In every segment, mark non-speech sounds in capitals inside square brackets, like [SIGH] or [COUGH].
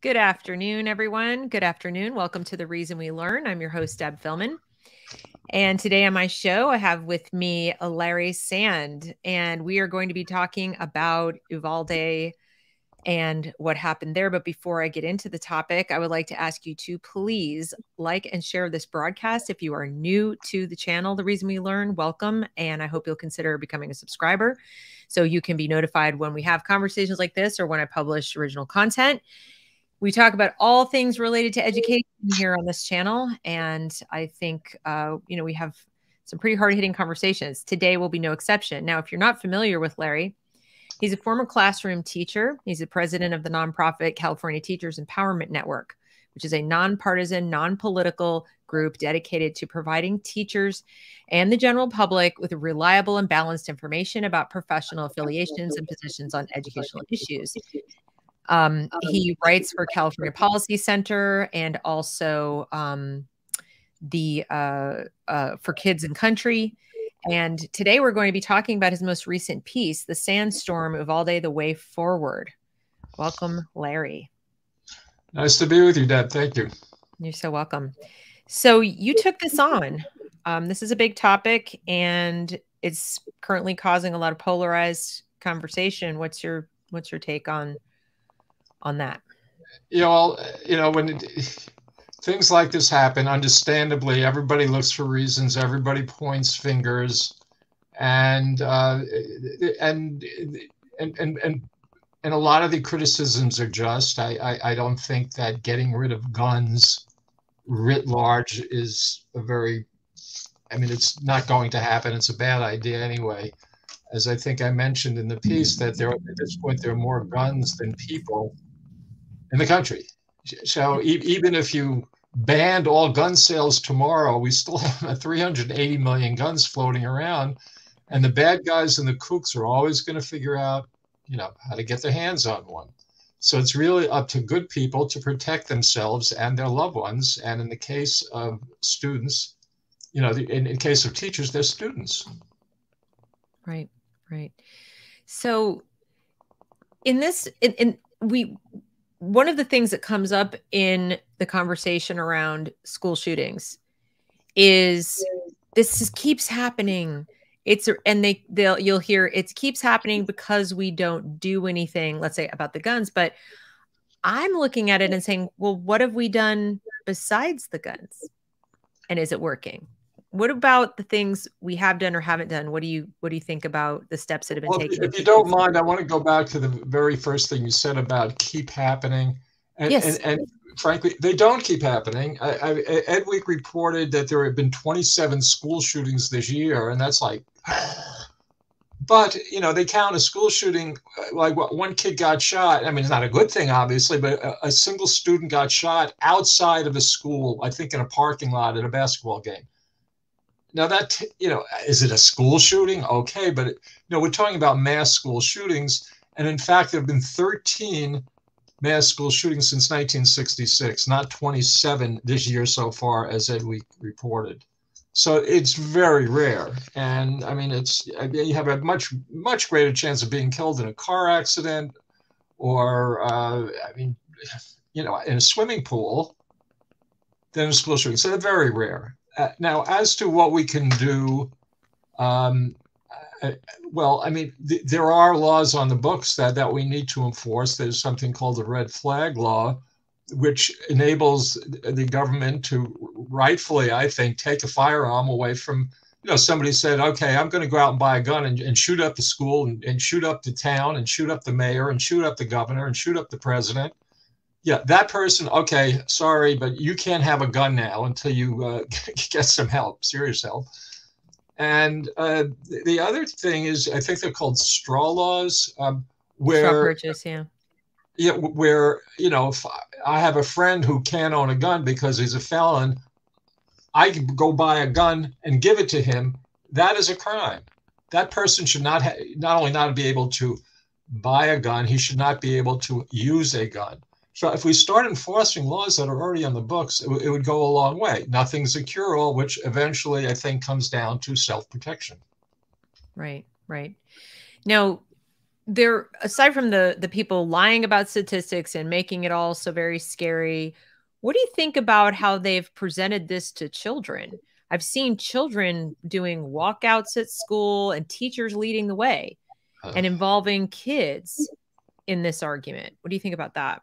Good afternoon, everyone. Good afternoon. Welcome to The Reason We Learn. I'm your host, Deb Fillman. And today on my show, I have with me Larry Sand, and we are going to be talking about Uvalde and what happened there. But before I get into the topic, I would like to ask you to please like and share this broadcast. If you are new to the channel, The Reason We Learn, welcome. And I hope you'll consider becoming a subscriber so you can be notified when we have conversations like this or when I publish original content. We talk about all things related to education here on this channel. And I think, uh, you know, we have some pretty hard hitting conversations. Today will be no exception. Now, if you're not familiar with Larry, He's a former classroom teacher. He's the president of the nonprofit California Teachers Empowerment Network, which is a nonpartisan, non political group dedicated to providing teachers and the general public with reliable and balanced information about professional affiliations and positions on educational issues. Um, he writes for California Policy Center and also um, the uh, uh, for Kids and Country. And today we're going to be talking about his most recent piece, The Sandstorm Uvalde, The Way Forward. Welcome, Larry. Nice to be with you, Deb. Thank you. You're so welcome. So you took this on. Um, this is a big topic and it's currently causing a lot of polarized conversation. What's your what's your take on on that? You know, you know, when it, things like this happen, understandably, everybody looks for reasons, everybody points fingers, and uh, and and and and and a lot of the criticisms are just. I, I I don't think that getting rid of guns writ large is a very I mean, it's not going to happen. It's a bad idea anyway. As I think I mentioned in the piece, that there at this point there are more guns than people in the country. So even if you banned all gun sales tomorrow, we still [LAUGHS] have 380 million guns floating around, and the bad guys and the kooks are always going to figure out, you know, how to get their hands on one. So it's really up to good people to protect themselves and their loved ones. And in the case of students, you know, in, in case of teachers, their students. Right, right. So in this, in, in we one of the things that comes up in the conversation around school shootings is this is, keeps happening. It's and they they'll you'll hear it keeps happening because we don't do anything let's say about the guns but i'm looking at it and saying well what have we done besides the guns? And is it working what about the things we have done or haven't done? What do you what do you think about the steps that have been well, taken? If you don't mind, I want to go back to the very first thing you said about keep happening. And, yes. and, and frankly, they don't keep happening. I, I, Ed Week reported that there have been 27 school shootings this year, and that's like. [SIGHS] But you know, they count a school shooting uh, like what one kid got shot. I mean, it's not a good thing, obviously, but a, a single student got shot outside of a school. I think in a parking lot at a basketball game now that you know, is it a school shooting? Okay, but you know, we're talking about mass school shootings, and in fact, there have been 13 mass school shootings since 1966, not 27 this year so far, as Ed Week reported. So it's very rare, and I mean, it's you have a much much greater chance of being killed in a car accident, or uh, I mean, you know, in a swimming pool than a school shooting. So they're very rare. Uh, now, as to what we can do, um, uh, well, I mean, th- there are laws on the books that, that we need to enforce. There's something called the red flag law, which enables the government to rightfully, I think, take a firearm away from, you know, somebody said, okay, I'm going to go out and buy a gun and, and shoot up the school and, and shoot up the town and shoot up the mayor and shoot up the governor and shoot up the president yeah, that person, okay, sorry, but you can't have a gun now until you uh, [LAUGHS] get some help, serious help. And uh, the other thing is, I think they're called straw laws, um, where straw purchase, yeah, yeah, where you know, if I have a friend who can't own a gun because he's a felon, I can go buy a gun and give it to him. That is a crime. That person should not ha- not only not be able to buy a gun, he should not be able to use a gun. So if we start enforcing laws that are already on the books, it, it would go a long way. Nothing's a cure-all, which eventually I think comes down to self-protection. Right, right. Now, there aside from the the people lying about statistics and making it all so very scary what do you think about how they've presented this to children i've seen children doing walkouts at school and teachers leading the way uh, and involving kids in this argument what do you think about that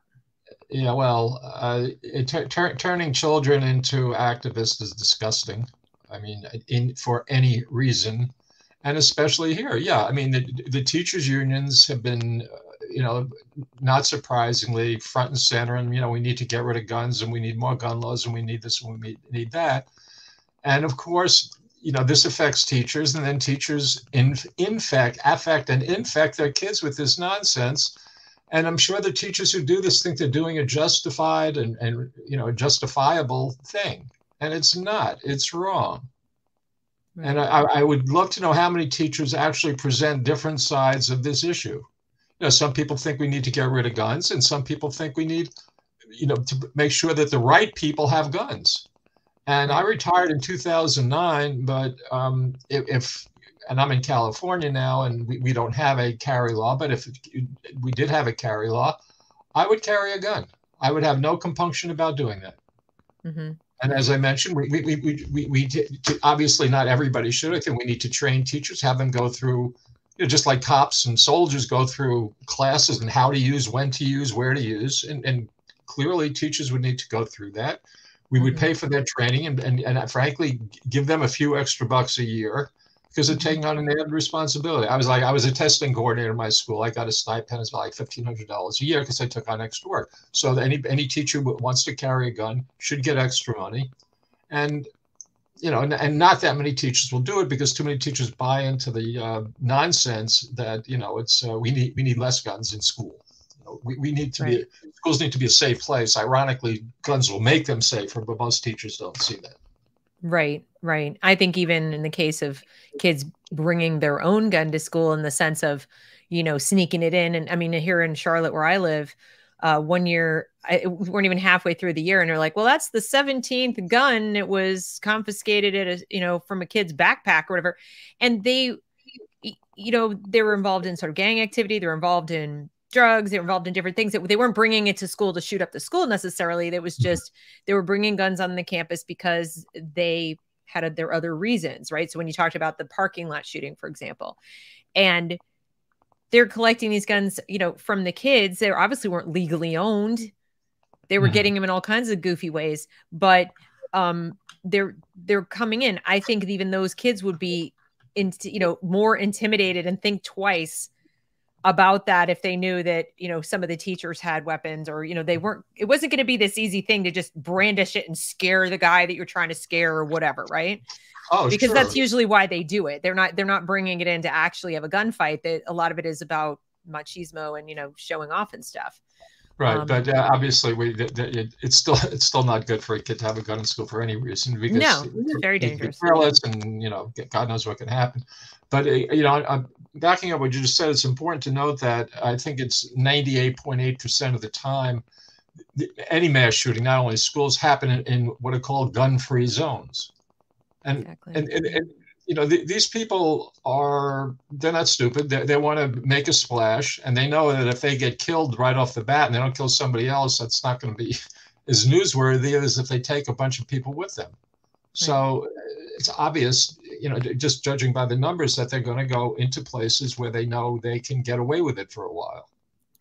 yeah well uh, turning children into activists is disgusting i mean in for any reason and especially here. Yeah, I mean, the, the teachers' unions have been, uh, you know, not surprisingly, front and center. And you know, we need to get rid of guns, and we need more gun laws, and we need this, and we need that. And of course, you know, this affects teachers, and then teachers in, infect, affect, and infect their kids with this nonsense. And I'm sure the teachers who do this think they're doing a justified and, and you know, a justifiable thing. And it's not, it's wrong. Right. And I, I, would love to know how many teachers actually present different sides of this issue. You know, some people think we need to get rid of guns, and some people think we need, you know, to make sure that the right people have guns. And I retired in 2009, but um, if, if, and I'm in California now, and we, we don't have a carry law, but if we did have a carry law, I would carry a gun. I would have no compunction about doing that. Mm-hmm. And as I mentioned, we, we, we, we, we obviously not everybody should. I think we need to train teachers, have them go through, you know, just like cops and soldiers go through classes and how to use, when to use, where to use. And, and clearly teachers would need to go through that. We would mm-hmm. pay for that training and, and, and frankly, give them a few extra bucks a year because of taking on an added responsibility. I was like, I was a testing coordinator in my school. I got a stipend of like fifteen hundred dollars a year because I took on extra work. So any any teacher who wants to carry a gun should get extra money, and you know, and, and not that many teachers will do it because too many teachers buy into the uh, nonsense that you know it's uh, we need we need less guns in school. You know, we, we need to right. be schools need to be a safe place. Ironically, guns will make them safer, but most teachers don't see that. Right, right. I think even in the case of kids bringing their own gun to school, in the sense of, you know, sneaking it in. And I mean, here in Charlotte, where I live, uh, one year, I, we weren't even halfway through the year, and they're like, "Well, that's the 17th gun. It was confiscated at a, you know, from a kid's backpack or whatever." And they, you know, they were involved in sort of gang activity. They were involved in drugs they were involved in different things they weren't bringing it to school to shoot up the school necessarily it was mm-hmm. just they were bringing guns on the campus because they had their other reasons right so when you talked about the parking lot shooting for example and they're collecting these guns you know from the kids they obviously weren't legally owned they were mm-hmm. getting them in all kinds of goofy ways but um they're they're coming in i think even those kids would be in you know more intimidated and think twice about that if they knew that you know some of the teachers had weapons or you know they weren't it wasn't going to be this easy thing to just brandish it and scare the guy that you're trying to scare or whatever right? Oh because sure. that's usually why they do it. They're not they're not bringing it in to actually have a gunfight that a lot of it is about machismo and you know showing off and stuff. Right um, but uh, obviously we it, it's still [LAUGHS] it's still not good for a kid to have a gun in school for any reason because no it's very dangerous. and you know god knows what can happen. But uh, you know I'm, backing up what you just said, it's important to note that I think it's 98.8% of the time, any mass shooting, not only schools, happen in, in what are called gun-free zones. And, exactly. and, and, and, you know, these people are, they're not stupid. They, they want to make a splash. And they know that if they get killed right off the bat and they don't kill somebody else, that's not going to be [LAUGHS] as newsworthy as if they take a bunch of people with them. Right. So it's obvious you know, just judging by the numbers, that they're going to go into places where they know they can get away with it for a while.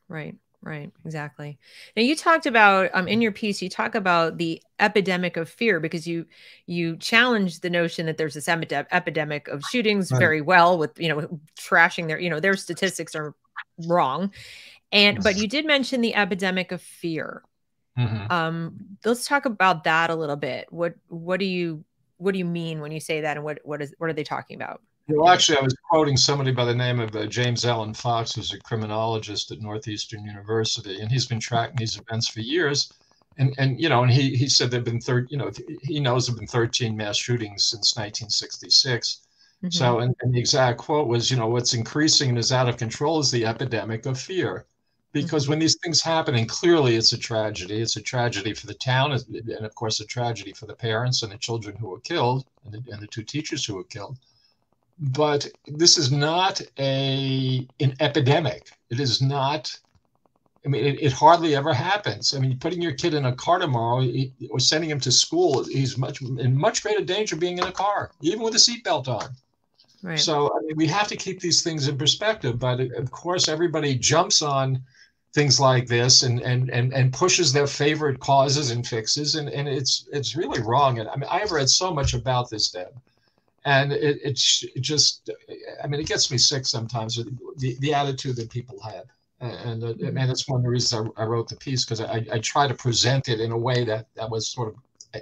Right. Right, exactly. Now you talked about um, in your piece, you talk about the epidemic of fear because you you challenge the notion that there's this epidemic of shootings right. very well with you know trashing their you know their statistics are wrong, and but you did mention the epidemic of fear. Mm-hmm. Um, let's talk about that a little bit. What what do you what do you mean when you say that, and what what is what are they talking about? Well, actually, I was quoting somebody by the name of uh, James Alan Fox, who's a criminologist at Northeastern University, and he's been tracking these events for years. And and you know, and he he said there've been third, you know, he knows there've been 13 mass shootings since 1966. Mm-hmm. So, and, and the exact quote was, you know, what's increasing and is out of control is the epidemic of fear because mm-hmm. when these things happen and clearly it's a tragedy it's a tragedy for the town and of course a tragedy for the parents and the children who were killed and the, and the two teachers who were killed but this is not a an epidemic. It is not. I mean, it, it hardly ever happens. I mean, putting your kid in a car tomorrow or sending him to school, he's much in much greater danger being in a car, even with a seatbelt on. Right. So I mean, we have to keep these things in perspective. But of course, everybody jumps on things like this and and and, and pushes their favorite causes and fixes, and, and it's it's really wrong. And I mean, I've read so much about this, Deb. And it, it's just i mean it gets me sick sometimes the, the attitude that people have. And, and, and that's one of the reasons i, I wrote the piece because I, I try to present it in a way that that was sort of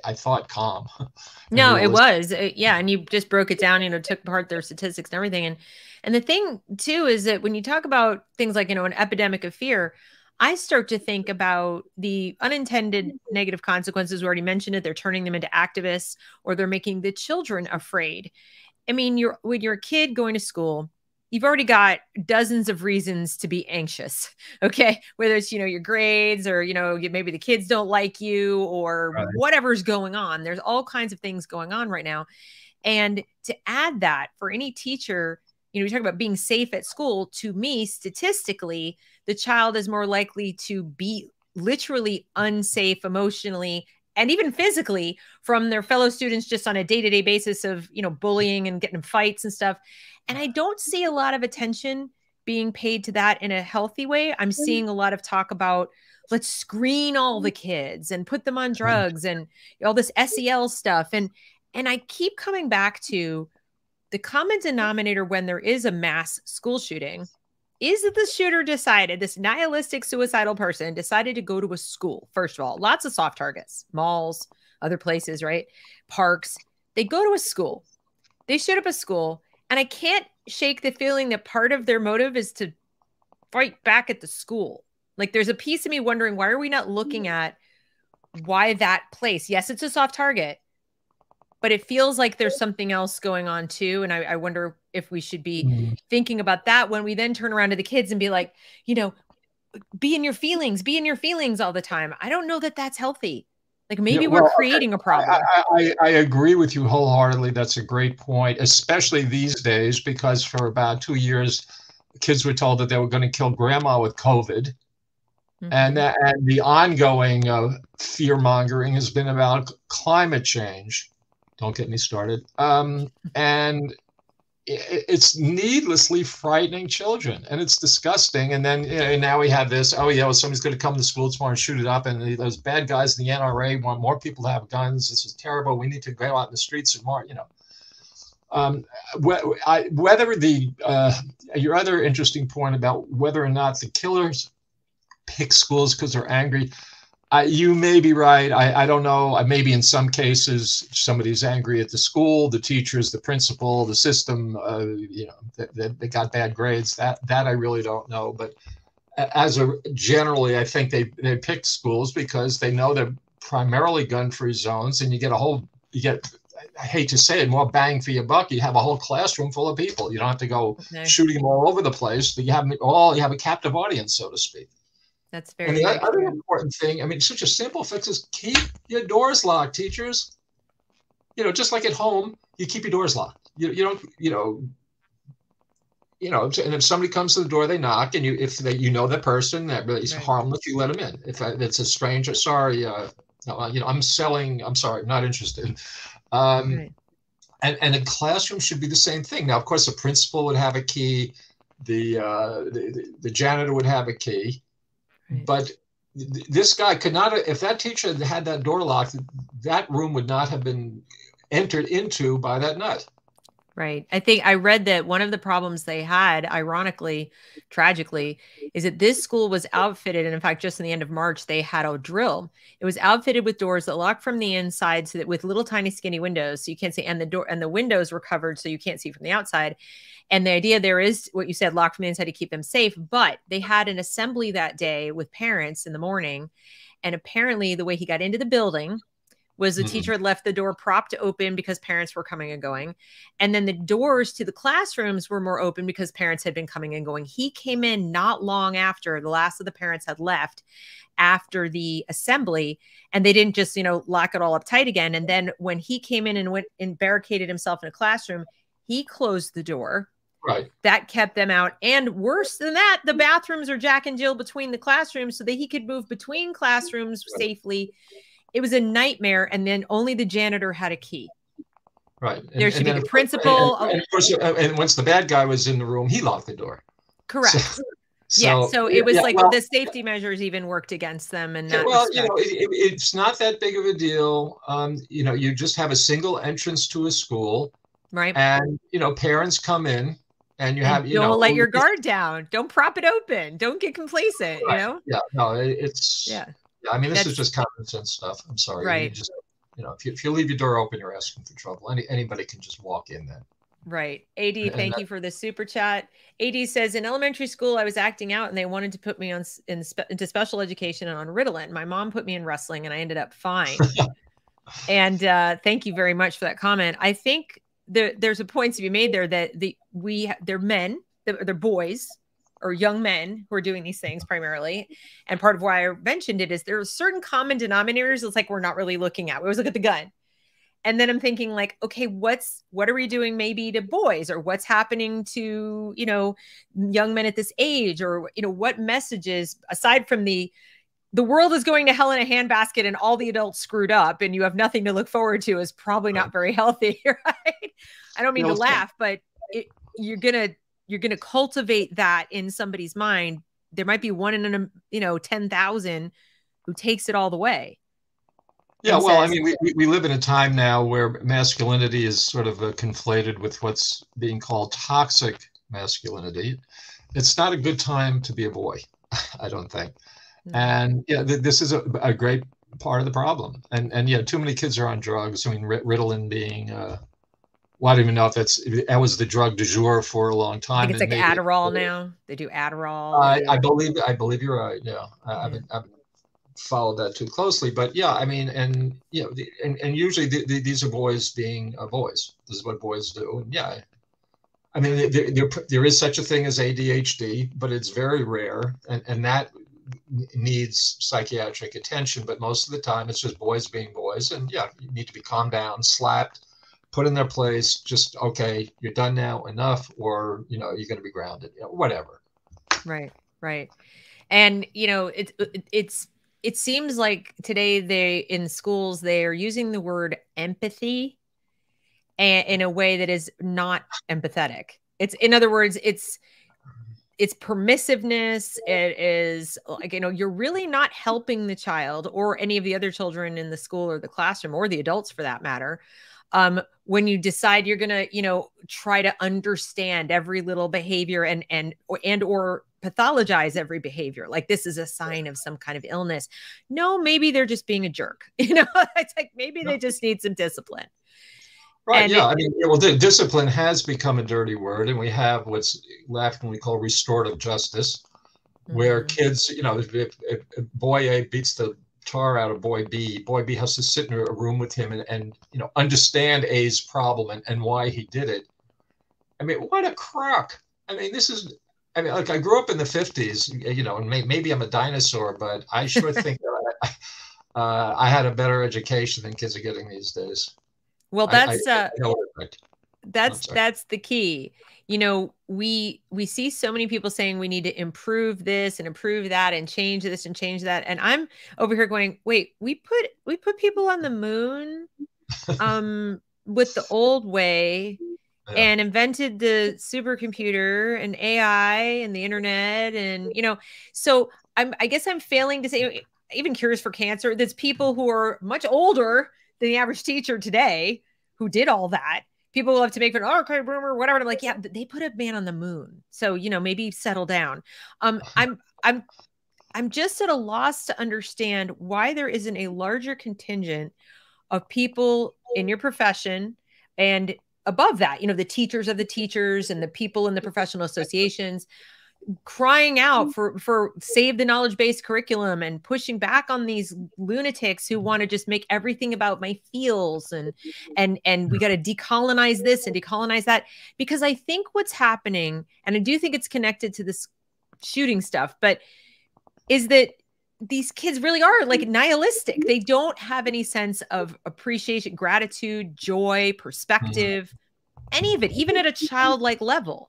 I, thought calm. [LAUGHS] no, it was. Uh, yeah, and you just broke it down. You know, took apart their statistics and everything. And and the thing too is that when you talk about things like you know an epidemic of fear, I start to think about the unintended negative consequences. We already mentioned it. They're turning them into activists or they're making the children afraid. I mean, you're when you're a kid going to school, you've already got dozens of reasons to be anxious. [LAUGHS] Okay. Whether it's, you know, your grades or, you know, maybe the kids don't like you or right. whatever's going on. There's all kinds of things going on right now. And to add that for any teacher, you know, we talk about being safe at school. To me, statistically, the child is more likely to be literally unsafe emotionally and even physically from their fellow students just on a day-to-day basis of you know bullying and getting fights and stuff. And i don't see a lot of attention being paid to that in a healthy way. I'm mm-hmm. seeing a lot of talk about let's screen all the kids and put them on drugs and all this sel stuff. And and i keep coming back to the common denominator when there is a mass school shooting is that the shooter decided, this nihilistic suicidal person decided to go to a school, first of all, lots of soft targets, malls, other places, right? Parks. They go to a school. They shoot up a school. And I can't shake the feeling that part of their motive is to fight back at the school. Like there's a piece of me wondering why are we not looking mm. at why that place? Yes, it's a soft target, but it feels like there's something else going on too. And I, I wonder if we should be mm-hmm. thinking about that when we then turn around to the kids and be like, you know, be in your feelings, be in your feelings all the time. I don't know that that's healthy. Like maybe yeah, well, we're creating a problem. I, I, I, agree with you wholeheartedly. That's a great point, especially these days, because for about two years, kids were told that they were going to kill grandma with COVID. Mm-hmm. And, that, and the ongoing uh, fear mongering has been about climate change. Don't get me started. Um, and it's needlessly frightening children and it's disgusting. And then you know, now we have this oh yeah well, somebody's going to come to school tomorrow and shoot it up and those bad guys in the nra want more people to have guns. This is terrible. We need to go out in the streets and more you know. Um, whether the uh, your other interesting point about whether or not the killers pick schools because they're angry I, you may be right. I, I don't know. Maybe in some cases, somebody's angry at the school, the teachers, the principal, the system. Uh, you know, that they, they, got bad grades. That that I really don't know. But as a generally, I think they they picked schools because they know they're primarily gun-free zones, and you get a whole you get. I hate to say it, more bang for your buck. You have a whole classroom full of people. You don't have to go okay. shooting them all over the place. But you have all you have a captive audience, so to speak. That's very. And the other true. important thing, I mean, such a simple fix is keep your doors locked, teachers. You know, just like at home, you keep your doors locked. You, you don't, you know, you know, and if somebody comes to the door, they knock, and you, if they, you know that person that really is right. harmless, you let them in. If it's a stranger, sorry, uh, uh, you know, I'm selling. I'm sorry, not interested. Um, right. And and a classroom should be the same thing. Now, of course, the principal would have a key, the uh, the, the janitor would have a key, but this guy could not, if that teacher had had that door locked, that room would not have been entered into by that nut. Right. I think I read that one of the problems they had, ironically, tragically, is that this school was outfitted. And in fact, just in the end of March, they had a drill. It was outfitted with doors that lock from the inside so that with little tiny skinny windows. So you can't see, and the door and the windows were covered so you can't see from the outside. And the idea there is what you said, lock from the inside to keep them safe. But they had an assembly that day with parents in the morning. And apparently, the way he got into the building, was the mm teacher had left the door propped open because parents were coming and going and then the doors to the classrooms were more open because parents had been coming and going he came in not long after the last of the parents had left after the assembly and they didn't just you know lock it all up tight again and then when he came in and went and barricaded himself in a classroom he closed the door. Right. That kept them out. And worse than that, the bathrooms are Jack and Jill between the classrooms so that he could move between classrooms right. safely. It was a nightmare. And then only the janitor had a key. Right. There and, should and be the principal. And, and, of course, uh, and once the bad guy was in the room, he locked the door. Correct. So, so, [LAUGHS] yeah, so it was yeah, like well, the safety measures even worked against them, and well, respect. you know, it, it's not that big of a deal. Um, you know, you just have a single entrance to a school, right? And you know, parents come in, and you have you don't know, let your guard down. Don't prop it open. Don't get complacent. Right. You know. Yeah. No, it's yeah. I mean, this is just common sense stuff. I'm sorry. Right. You just you know, if you, if you leave your door open, you're asking for trouble. Any anybody can just walk in then. Right. AD, and thank that, you for the super chat. AD says in elementary school, I was acting out and they wanted to put me on in spe- into special education and on Ritalin. My mom put me in wrestling and I ended up fine. [LAUGHS] and uh, thank you very much for that comment. I think there, there's a point to be made there that the we they're men, they're, they're boys or young men who are doing these things primarily. And part of why I mentioned it is there are certain common denominators. It's like we're not really looking at. We always look at the gun and then i'm thinking like okay what's what are we doing maybe to boys or what's happening to you know young men at this age or you know what messages aside from the the world is going to hell in a handbasket and all the adults screwed up and you have nothing to look forward to is probably not very [LAUGHS] healthy right i don't mean to laugh but it, you're gonna you're gonna cultivate that in somebody's mind there might be one in a you know 10,000 who takes it all the way yeah, well, I mean, we, we live in a time now where masculinity is sort of uh, conflated with what's being called toxic masculinity. It's not a good time to be a boy, [LAUGHS] I don't think. And yeah, th- this is a, a, great part of the problem. And and yeah, too many kids are on drugs. I mean, Ritalin being, uh, well, I don't even know if that's that was the drug du jour for a long time. I think it's like Adderall now. They do Adderall. I, I believe I believe you're right. Yeah, I, have I've followed that too closely. But yeah, I mean, and you know, the, and, and usually the, the, these are boys being uh, boys. This is what boys do. And yeah, I mean, there, there, there is such a thing as ADHD, but it's very rare, and, and that needs psychiatric attention. But most of the time, it's just boys being boys, and yeah, you need to be calmed down, slapped, put in their place. Just okay, you're done now, enough, or you know, you're going to be grounded, you know, whatever. Right, right, and you know, it's it's it seems like today they in schools they are using the word empathy and in a way that is not empathetic it's in other words it's it's permissiveness it is like you know you're really not helping the child or any of the other children in the school or the classroom or the adults for that matter um, when you decide you're going to you know try to understand every little behavior and and or, and or pathologize every behavior like this is a sign of some kind of illness. No maybe they're just being a jerk [LAUGHS] you know? It's like maybe they just need some discipline. Right and yeah it, i mean well discipline has become a dirty word and we have what's laughingly called restorative justice mm-hmm. where kids you know if, if, if boy a beats the tar out of boy b. Boy b has to sit in a room with him and, and you know understand a's problem and, and why he did it. I mean what a crock. I mean this is I mean, like I grew up in the '50s, you know, and may, maybe I'm a dinosaur, but I sure think I, uh, I, had a better education than kids are getting these days. Well, that's I, I, uh, that's that's the key. You know, we we see so many people saying we need to improve this and improve that and change this and change that, and I'm over here going, wait, we put we put people on the moon, [LAUGHS] um, with the old way and invented the supercomputer and AI and the internet and you know so I'm I guess I'm failing to say even cures for cancer there's people who are much older than the average teacher today who did all that people love to make fun oh, okay boomer whatever I'm like yeah they put a man on the moon so you know maybe settle down. Um [LAUGHS] I'm I'm I'm just at a loss to understand why there isn't a larger contingent of people in your profession and above that, you know, the teachers of the teachers and the people in the professional associations crying out mm. for for save the knowledge based curriculum and pushing back on these lunatics who mm. want to just make everything about my feels and mm-hmm. and and we got to decolonize this and decolonize that because i think what's happening and i do think it's connected to this shooting stuff but is that these kids really are like mm. nihilistic. Mm-hmm. They don't have any sense of appreciation, gratitude, joy, mm-hmm. perspective. any of it, even at a childlike level,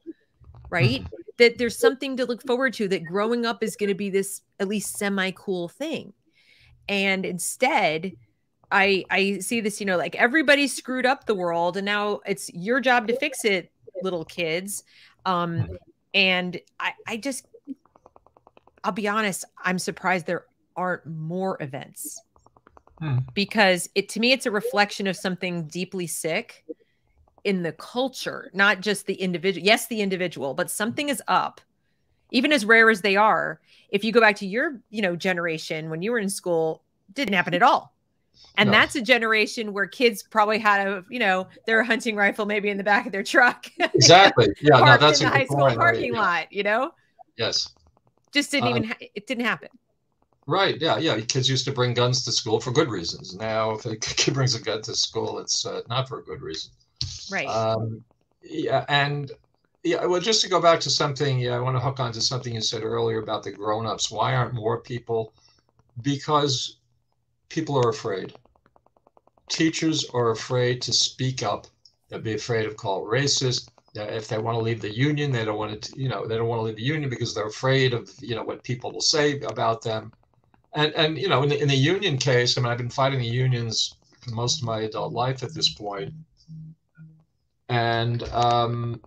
right? That there's something to look forward to, that growing up is going to be this at least semi cool thing. And instead, I I see this, you know, like everybody screwed up the world and now it's your job to fix it, little kids. Um, mm-hmm. and I, I just I'll be honest, I'm surprised there aren't more events. Hmm. Because it to me it's a reflection of something deeply sick in the culture, not just the individual. Yes, the individual, but something is up. Even as rare as they are, if you go back to your, you know, generation when you were in school, didn't happen at all and no. that's a generation where kids probably had a, you know, their hunting rifle maybe in the back of their truck. [LAUGHS] Exactly. Yeah. no, that's in the high school point, parking lot, you know? Yes. Just didn't um, even, ha- it didn't happen. Right. Yeah. Yeah. Kids used to bring guns to school for good reasons. Now, if a [LAUGHS] kid brings a gun to school, it's uh, not for a good reason. Right. Um, yeah. And yeah, well, just to go back to something, yeah, I want to hook on to something you said earlier about the grown-ups. Why aren't more people? Because people are afraid. Teachers are afraid to speak up. They'll be afraid of called racist. If they want to leave the union, they don't want to, you know, they don't want to leave the union because they're afraid of, you know, what people will say about them. And and you know, in the, in the union case, I mean, I've been fighting the unions most of my adult life at this point, and um,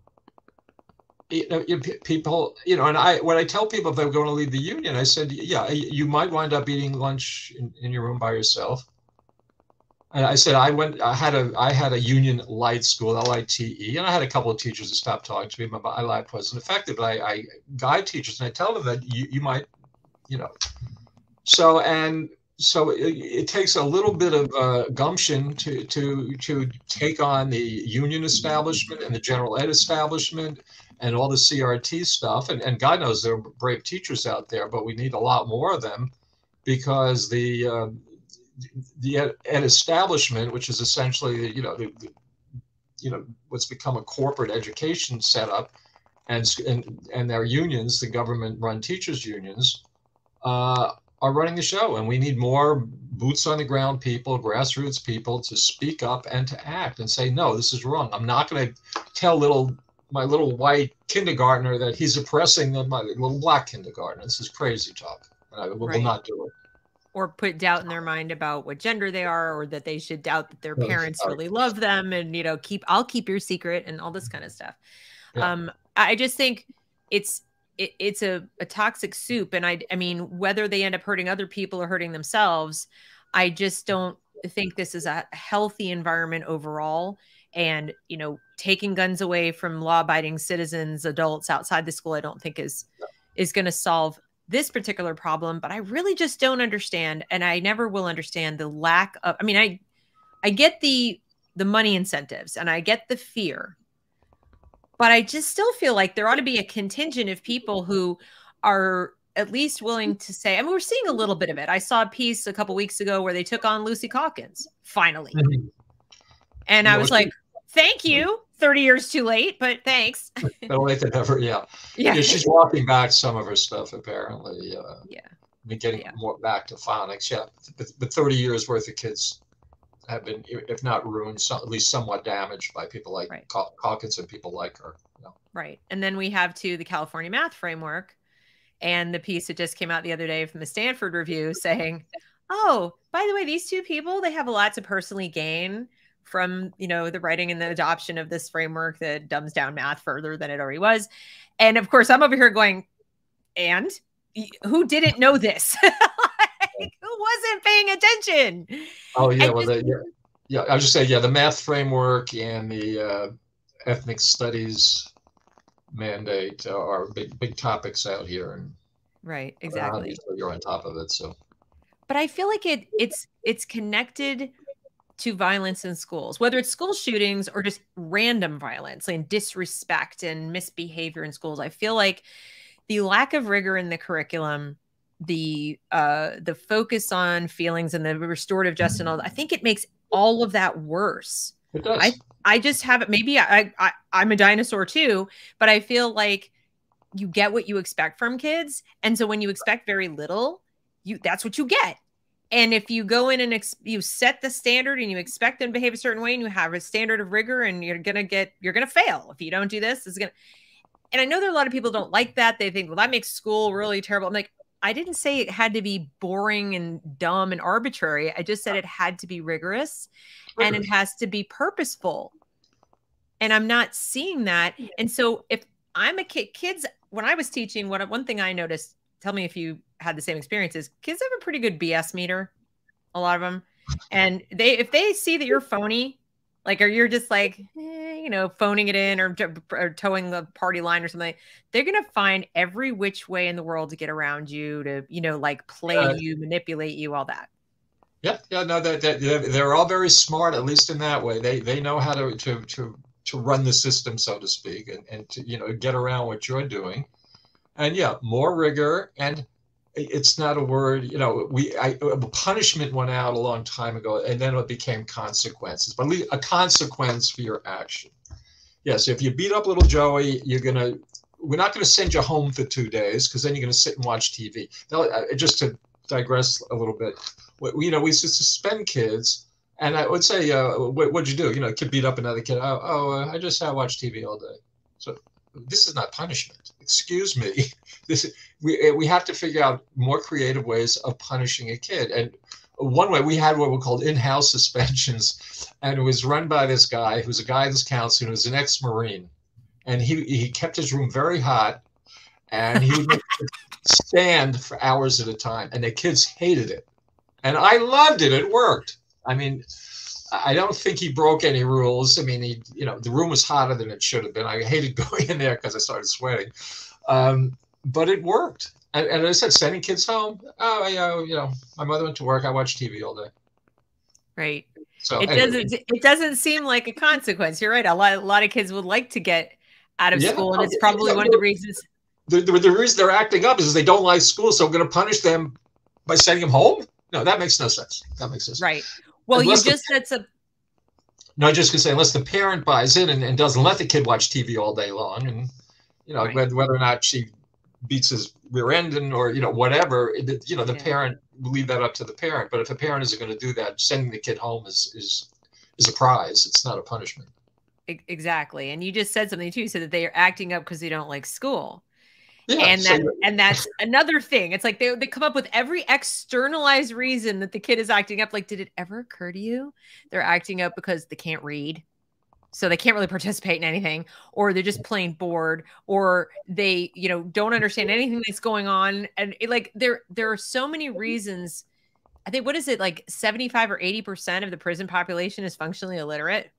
you know, people, you know, and I, when I tell people they're going to leave the union, I said, yeah, you might wind up eating lunch in, in your room by yourself. And I said, I went, I had a, I had a union light school, L-I-T-E, and I had a couple of teachers that stopped talking to me. My, my life wasn't effective, but I, I guide teachers and I tell them that you, you might, you know, so, and so it, it, takes a little bit of uh, gumption to to to take on the union establishment and the general ed establishment and all the CRT stuff. And, and God knows there are brave teachers out there, but we need a lot more of them because the uh, the ed, establishment, which is essentially you know the, the, you know what's become a corporate education setup, and and and their unions, the government-run teachers unions. Uh, are running the show and we need more boots on the ground people grassroots people to speak up and to act and say no this is wrong i'm not going to tell little my little white kindergartner that he's oppressing the, my little black kindergartner. This is crazy talk. I will, right. will not do it. Or put doubt in their mind about what gender they are, or that they should doubt that their parents really love them, and you know, keep I'll keep your secret and all this kind of stuff. Yeah. Um, I just think it's it, it's a, a toxic soup, and I I mean, whether they end up hurting other people or hurting themselves, I just don't think this is a healthy environment overall. And you know taking guns away from law-abiding citizens adults outside the school i don't think is is going to solve this particular problem but i really just don't understand and i never will understand the lack of i mean i i get the the money incentives and i get the fear but i just still feel like there ought to be a contingent of people who are at least willing to say i mean we're seeing a little bit of it i saw a piece a couple weeks ago where they took on lucy calkins finally mm-hmm. and i was like Thank you. 30 years too late, but thanks. Better late than ever. Yeah. yeah. yeah. She's walking back some of her stuff, apparently. Uh, yeah. I mean, getting yeah. more back to phonics. Yeah. But, but 30 years worth of kids have been, if not ruined, at least somewhat damaged by people like right. Calkins and people like her. You know? Right. And then we have to the California math framework and the piece that just came out the other day from the Stanford review saying, oh, by the way, these two people, they have a lot to personally gain from you know the writing and the adoption of this framework that dumbs down math further than it already was and of course i'm over here going and who didn't know this [LAUGHS] wasn't paying attention. Oh yeah and well just, the, yeah, yeah i was just saying yeah the math framework and the uh, ethnic studies mandate are big big topics out here and right exactly. you're on top of it so. But i feel like it it's it's connected to violence in schools, whether it's school shootings or just random violence and disrespect and misbehavior in schools. I feel like the lack of rigor in the curriculum, the uh, the focus on feelings and the restorative justice and all, I think it makes all of that worse. It does. I I just have it. Maybe I, I I'm a dinosaur too, but I feel like you get what you expect from kids, and so when you expect very little, you that's what you get and if you go in and ex- you set the standard and you expect them to behave a certain way and you have a standard of rigor and you're gonna get you're gonna fail if you don't do this it's gonna and i know there are a lot of people don't like that they think well that makes school really terrible i'm like i didn't say it had to be boring and dumb and arbitrary i just said it had to be rigorous and it has to be purposeful. And i'm not seeing that. And so if i'm a kid kids when i was teaching what one thing i noticed tell me if you had the same experiences. Kids have a pretty good BS meter, a lot of them, and they if they see that you're phony, like or you're just like eh, you know phoning it in or, or toeing the party line or something, they're gonna find every which way in the world to get around you to you know like play uh, you, manipulate you, all that. Yeah, yeah, no, that, that they're all very smart, at least in that way. They they know how to to to to run the system, so to speak, and, and to you know get around what you're doing. And yeah, more rigor and it's not a word you know we I, punishment went out a long time ago and then it became consequences but a consequence for your action. Yes if you beat up little joey you're gonna we're not going to send you home for two days because then you're going to sit and watch tv now just to digress a little bit you know we used to suspend kids and i would say uh, what, would you do? You know kid beat up another kid. Oh, oh uh, i just I watch tv all day. So this is not punishment. Excuse me. [LAUGHS] This we eh, we have to figure out more creative ways of punishing a kid. And one way we had what we called in-house suspensions and it was run by this guy who's a guidance counselor who was an ex-marine. And he he kept his room very hot and he would [LAUGHS] stand for hours at a time and the kids hated it. And i loved it. It worked. I mean I don't think he broke any rules. I mean, he, you know, the room was hotter than it should have been. I hated [LAUGHS] going in there because I started sweating. Um, but it worked. And, and, as I said, sending kids home. Oh, I, uh, you know, my mother went to work. I watched TV all day. Right. So it anyway. doesn't. It doesn't seem like a consequence. You're right. A lot. A lot of kids would like to get out of yeah, school, and it's probably one of the reasons. The, the, the reason they're acting up is they don't like school, so I'm going to punish them by sending them home. No, that makes no sense. That makes no sense. Right. Well, unless you just the, said some. No, just to say, unless the parent buys in and, and doesn't let the kid watch TV all day long, and you know right. whether or not she beats his rear end and or you know whatever it, you know the yeah. parent leave that up to the parent but if a parent isn't going to do that sending the kid home is is is a prize it's not a punishment exactly and you just said something too so that they are acting up because they don't like school yeah, and that so, and that's another thing. It's like they, they come up with every externalized reason that the kid is acting up. Like did it ever occur to you they're acting up because they can't read? So they can't really [LAUGHS] participate in anything or they're just plain bored or they you know don't understand anything that's going on. And it, like there there are so many reasons. I think what is it like 75 or 80 percent of the prison population is functionally illiterate?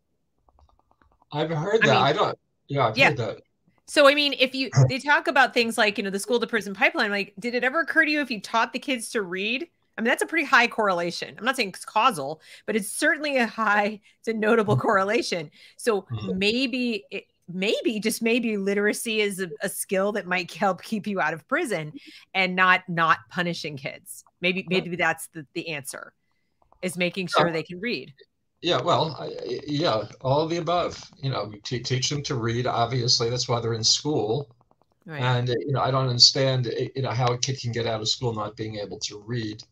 I've heard that. i, mean, I don't yeah i've yeah. heard that so i mean if you they talk about things like you know the school to prison pipeline like did it ever occur to you if you taught the kids to read I mean, that's a pretty high correlation. I'm not saying it's causal, but it's certainly a high, it's a notable mm-hmm. correlation. So mm-hmm. maybe it, maybe just maybe literacy is a, a, skill that might help keep you out of prison and not not punishing kids maybe maybe that's the, the answer is making sure they can read yeah well I, yeah all of the above you know t- teach them to read obviously that's why they're in school right. and you know i don't understand you know how a kid can get out of school not being able to read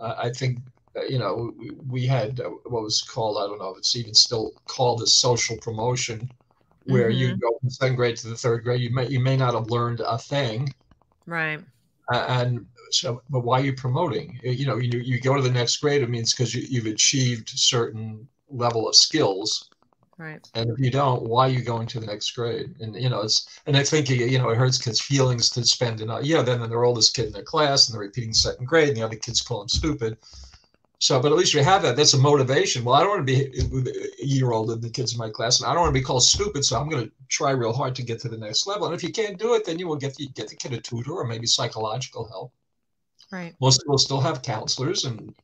uh, I think uh, you know we had uh, what was called I don't know if it's even still called a social promotion, where mm-hmm. you go from second grade to the third grade. You may you may not have learned a thing, right? and so, but why are you promoting? Uh, you know, you you go to the next grade. It means because you, you've achieved certain level of skills. Right. And if you don't, why are you going to the next grade? And you know, it's and I think you know it hurts kids' feelings to spend an yeah. Then they're oldest kid in their class and they're repeating second grade, and the other kids call them stupid. So, but at least you have that. That's a motivation. Well, I don't want to be uh, a year older than the kids in my class, and I don't want to be called stupid. So I'm going to try real hard to get to the next level. And if you can't do it, then you will get the, get the kid a tutor or maybe psychological help. Right. Most will still have counselors, and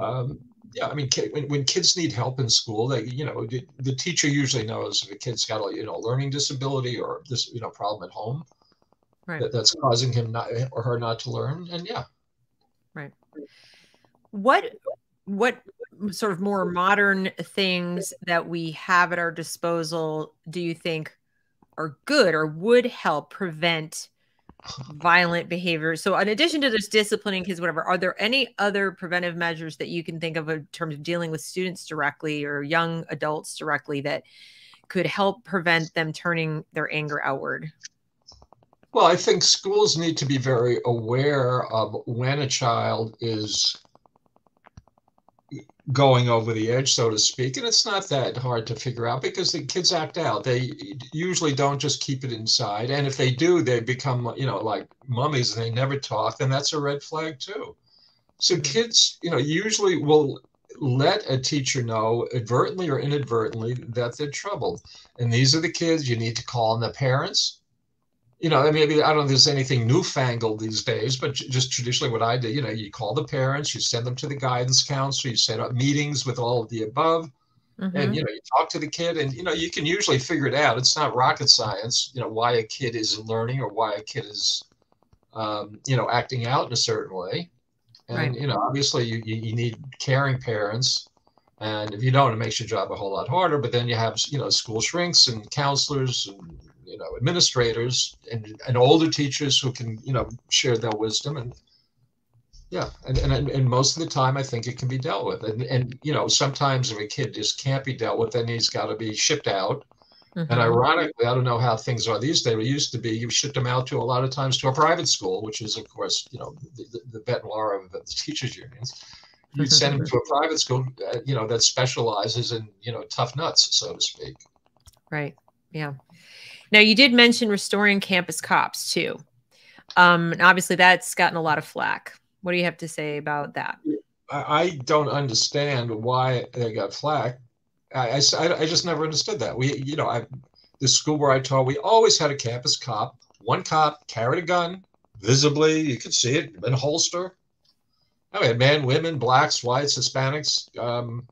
um, yeah, I mean, when, when kids need help in school, they, you know, the, the teacher usually knows if a kid's got a, you know, learning disability or this, you know, problem at home right. that, that's causing him not or her not to learn. And yeah. Right. What, what sort of more modern things that we have at our disposal do you think are good or would help prevent violent behaviors. So, in addition to just disciplining kids, whatever, are there any other preventive measures that you can think of in terms of dealing with students directly or young adults directly that could help prevent them turning their anger outward? Well, I think schools need to be very aware of when a child is going over the edge, so to speak. And it's not that hard to figure out because the kids act out. They usually don't just keep it inside. And if they do, they become, you know, like mummies and they never talk, then that's a red flag too. So mm-hmm. kids, you know, usually will let a teacher know advertently or inadvertently that they're troubled. And these are the kids you need to call on the parents you know, maybe I don't know if there's anything newfangled these days, but just traditionally what I did, you know, you call the parents, you send them to the guidance counselor, you set up meetings with all of the above, mm-hmm. and you know, you talk to the kid, and you know, you can usually figure it out. It's not rocket science, you know, why a kid isn't learning or why a kid is, um, you know, acting out in a certain way, and right. you know, obviously you, you need caring parents. And if you don't, it makes your job a whole lot harder. But then you have, you know, school shrinks and counselors and you know administrators and, and older teachers who can you know share their wisdom. And yeah and, and and most of the time i think it can be dealt with. And and you know sometimes if a kid just can't be dealt with then he's got to be shipped out. Mm-hmm. and ironically i don't know how things are these days. It used to be you shipped them out to a lot of times to a private school which is of course you know the, the, the bete noir of the [LAUGHS] teachers unions. You'd send them to a private school uh, you know that specializes in you know tough nuts so to speak. Right. Yeah now, you did mention restoring campus cops too. Um, and obviously, that's gotten a lot of flack. What do you have to say about that? I don't understand why they got flack. I, I, I just never understood that. We, you know, I, the school where I taught, we always had a campus cop. One cop carried a gun, visibly, you could see it in a holster. I mean, men, women, blacks, whites, Hispanics. Um,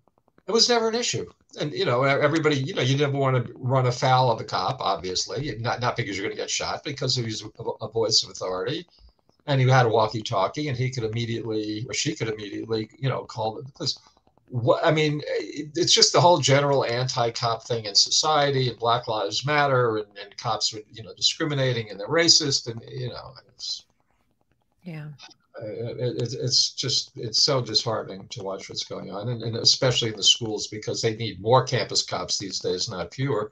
it was never an issue and you know everybody you know you never want to run afoul of a cop obviously not not because you're going to get shot because he's a, voice of authority and he had a walkie talkie and he could immediately or she could immediately you know call the police. What i mean it's just the whole general anti-cop thing in society and black lives matter and, and cops are you know discriminating and they're racist and you know yeah it, it's just it's so disheartening to watch what's going on, and, and, especially in the schools because they need more campus cops these days, not fewer.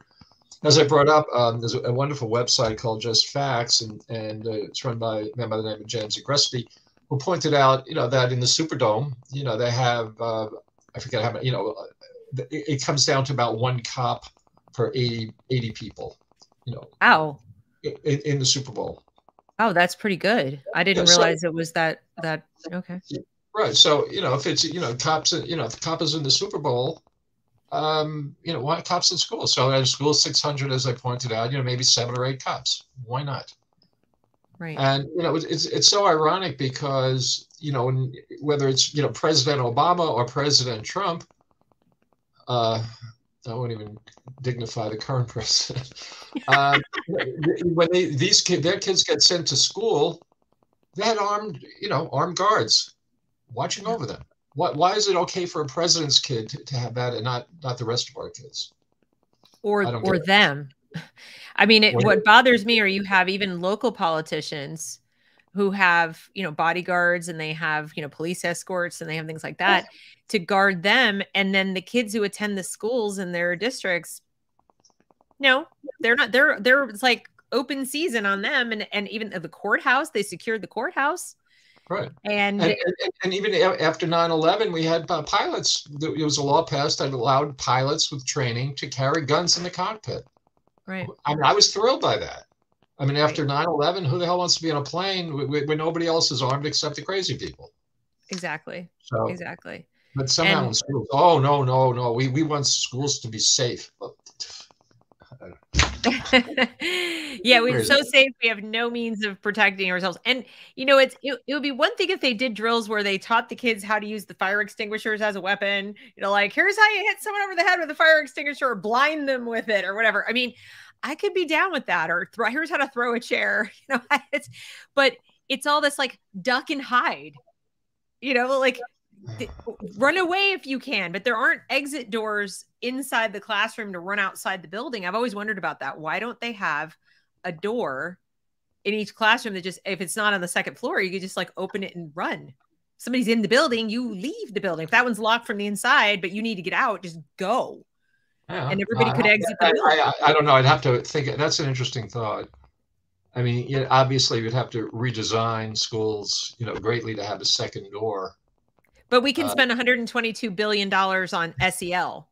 As I brought up, um, there's a wonderful website called Just Facts, and and uh, it's run by a man by the name of James Agresti, who pointed out, you know, that in the Superdome, you know, they have uh, I forget how many, you know, it, it comes down to about one cop per 80, 80 people, you know. Wow. In, in the Super Bowl. Oh, that's pretty good. I didn't yeah, realize so, it was that that okay. Right. So, you know, if it's you know, cops you know, if the cop is in the Super Bowl, um, you know, why cops in school? So at school six hundred, as I pointed out, you know, maybe seven or eight cops. Why not? Right. And you know, it's it's so ironic because, you know, when, whether it's, you know, President Obama or President Trump, uh, I won't even dignify the current president. [LAUGHS] Um, when they, these their kids get sent to school, they had armed, you know, armed guards watching over them. What, why is it okay for a president's kid to, to have that and not not the rest of our kids? Or or them. I mean, it, what bothers me, or you have even local politicians who have you know bodyguards and they have you know police escorts and they have things like that to guard them. And then the kids who attend the schools in their districts no they're not they're they're it's like open season on them. And and even the courthouse they secured the courthouse. Right. And and, and, and even after 9-11 we had uh, pilots It was a law passed that allowed pilots with training to carry guns in the cockpit. Right. I mean i was thrilled by that I mean, after 9 11, who the hell wants to be on a plane when nobody else is armed except the crazy people? Exactly. So, exactly. But somehow and, in schools, oh, no, no, no. We, we want schools to be safe. Oh, [LAUGHS] yeah, we're so safe. We have no means of protecting ourselves. And you know, it's it, it, would be one thing if they did drills where they taught the kids how to use the fire extinguishers as a weapon. You know, like here's how you hit someone over the head with a fire extinguisher or blind them with it or whatever. I mean, I could be down with that. Or throw, here's how to throw a chair. [LAUGHS] You know, [LAUGHS] it's but it's all this like duck and hide. You know, like th- run away if you can, but there aren't exit doors inside the classroom to run outside the building. I've always wondered about that. Why don't they have a door in each classroom that just if it's not on the second floor, you could just like open it and run. Somebody's in the building, you leave the building. If that one's locked from the inside, but you need to get out, just go. Yeah. And everybody could exit I, I, I, don't know. I'd have to think. That's an interesting thought. I mean, yeah, obviously, you'd have to redesign schools, you know, greatly to have a second door. But we can uh, spend 122 billion dollars on SEL.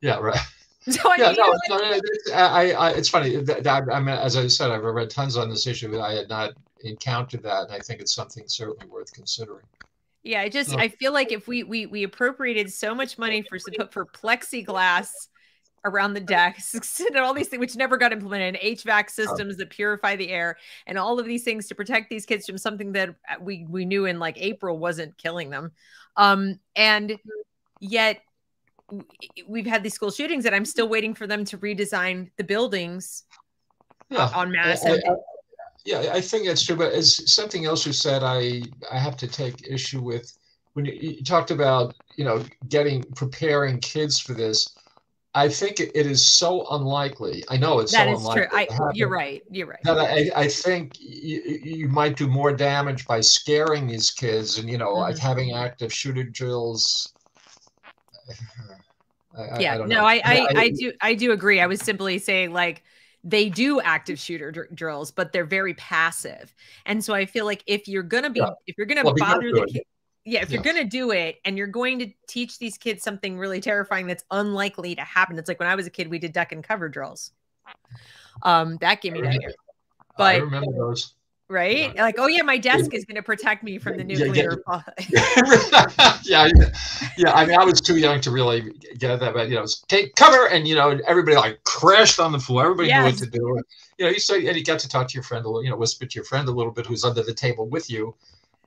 Yeah, right. [LAUGHS] So I yeah, no, no, it's, I, I, it's funny. I mean, as I said, I've read tons on this issue, but I had not encountered that, and I think it's something certainly worth considering. Yeah, I just I feel like if we we we appropriated so much money for for plexiglass around the decks [LAUGHS] and all these things which never got implemented and HVAC oh. systems that purify the air and all of these things to protect these kids from something that uh, we we knew in like April wasn't killing them. Um and mm-hmm. yet we've had these school shootings and I'm still waiting for them to redesign the buildings yeah. Uh, on mass. I, I, yeah, I think that's true. But as something else you said, I I have to take issue with when you, you talked about you know getting preparing kids for this. I think it is so unlikely. I know it's that so is unlikely. True. I, you're right. You're right. That I, I think you, you might do more damage by scaring these kids and you know mm-hmm. like having active shooter drills. [SIGHS] I, yeah, no, I, I, I, do, I do agree. I was simply saying like they do active shooter dr- drills, but they're very passive. And so I feel like if you're gonna be, yeah. if you're gonna well, bother the kid, yeah, if yes. you're gonna do it and you're going to teach these kids something really terrifying that's unlikely to happen, it's like when I was a kid, we did duck and cover drills. Um, that gave me nightmares. But I remember those right? Yeah. Like, oh yeah, my desk is going to protect me from the nuclear. [LAUGHS] Yeah, yeah, yeah, I mean, I was too young to really get that, but you know, take cover, and you know, everybody like crashed on the floor. Everybody yes. knew what to do. You know, you say, and you got to talk to your friend a little, you know, whisper to your friend a little bit who's under the table with you.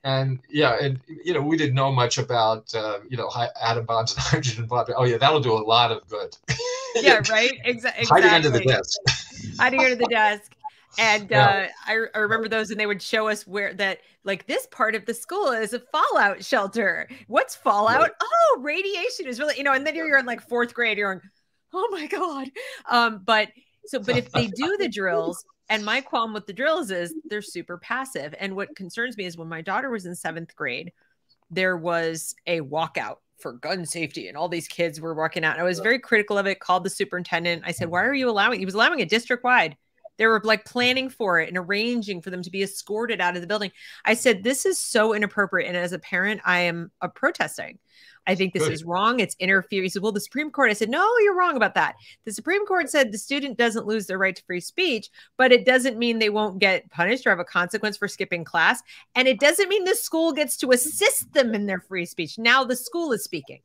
And yeah, and you know, we didn't know much about uh, you know atom bombs and [LAUGHS] hydrogen bombs. Oh yeah, that'll do a lot of good. [LAUGHS] yeah, right. Exa- exactly. [LAUGHS] Hiding under the desk. Hiding under the desk and yeah. uh, I, I, remember those and they would show us where that like this part of the school is a fallout shelter what's fallout right. oh radiation is really you know and then you're in like fourth grade you're going oh my god um but so but if they do the drills and my qualm with the drills is they're super passive. And what concerns me is when my daughter was in seventh grade there was a walkout for gun safety and all these kids were walking out. And i was very critical of it called the superintendent. I said why are you allowing he was allowing it district wide they were like planning for it and arranging for them to be escorted out of the building. I said, This is so inappropriate. And as a parent, I am uh, protesting. I think this Good. is wrong. It's interfering. He said, Well, the Supreme Court, I said, No, you're wrong about that. The Supreme Court said the student doesn't lose their right to free speech, but it doesn't mean they won't get punished or have a consequence for skipping class. And it doesn't mean the school gets to assist them in their free speech. Now the school is speaking.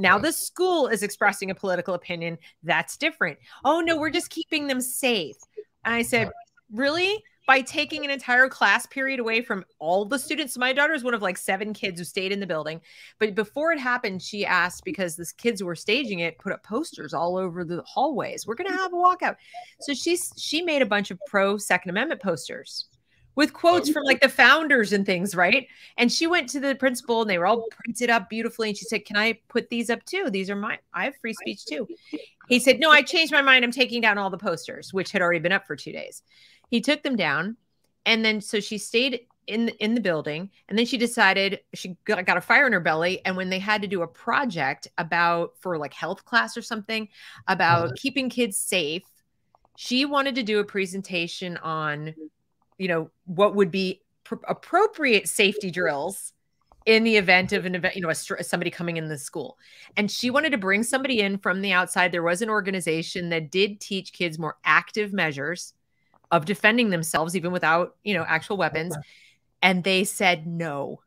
Now the school is expressing a political opinion. That's different. Oh, no, we're just keeping them safe. And I said, Really? By taking an entire class period away from all the students. My daughter is one of like seven kids who stayed in the building. But before it happened, she asked because the kids who were staging it put up posters all over the hallways. We're gonna have a walkout. So she's she made a bunch of pro Second Amendment posters with quotes from like the founders and things, right? And she went to the principal and they were all printed up beautifully. And she said, Can I put these up too? These are my, I have free speech too. He said, No, I changed my mind. I'm taking down all the posters, which had already been up for two days. He took them down. And then so she stayed in the, in the building and then she decided she got, got a fire in her belly and when they had to do a project about for like health class or something about uh-huh. keeping kids safe she wanted to do a presentation on you know, what would be pr- appropriate safety drills in the event of an event, you know, a, somebody coming in the school. And she wanted to bring somebody in from the outside. There was an organization that did teach kids more active measures of defending themselves, even without, you know, actual weapons. And they said no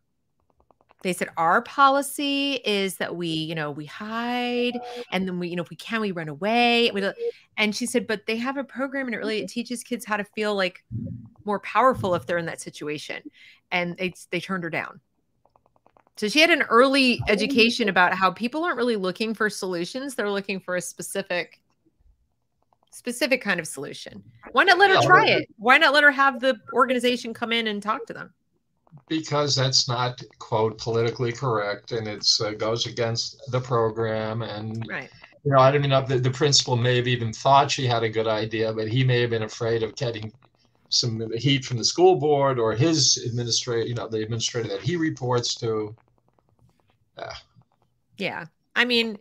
they said our policy is that we you know we hide and then we you know if we can we run away and she said but they have a program and it really it teaches kids how to feel like more powerful if they're in that situation. And they they turned her down. So she had an early education about how people aren't really looking for solutions. They're looking for a specific specific kind of solution. Why not let her try it? Why not let her have the organization come in and talk to them? Because that's not quote politically correct and it uh, goes against the program and right. you know i don't know the, the principal may have even thought she had a good idea but he may have been afraid of getting some heat from the school board or his administrator, you know, the administrator that he reports to. Yeah. Yeah. I mean,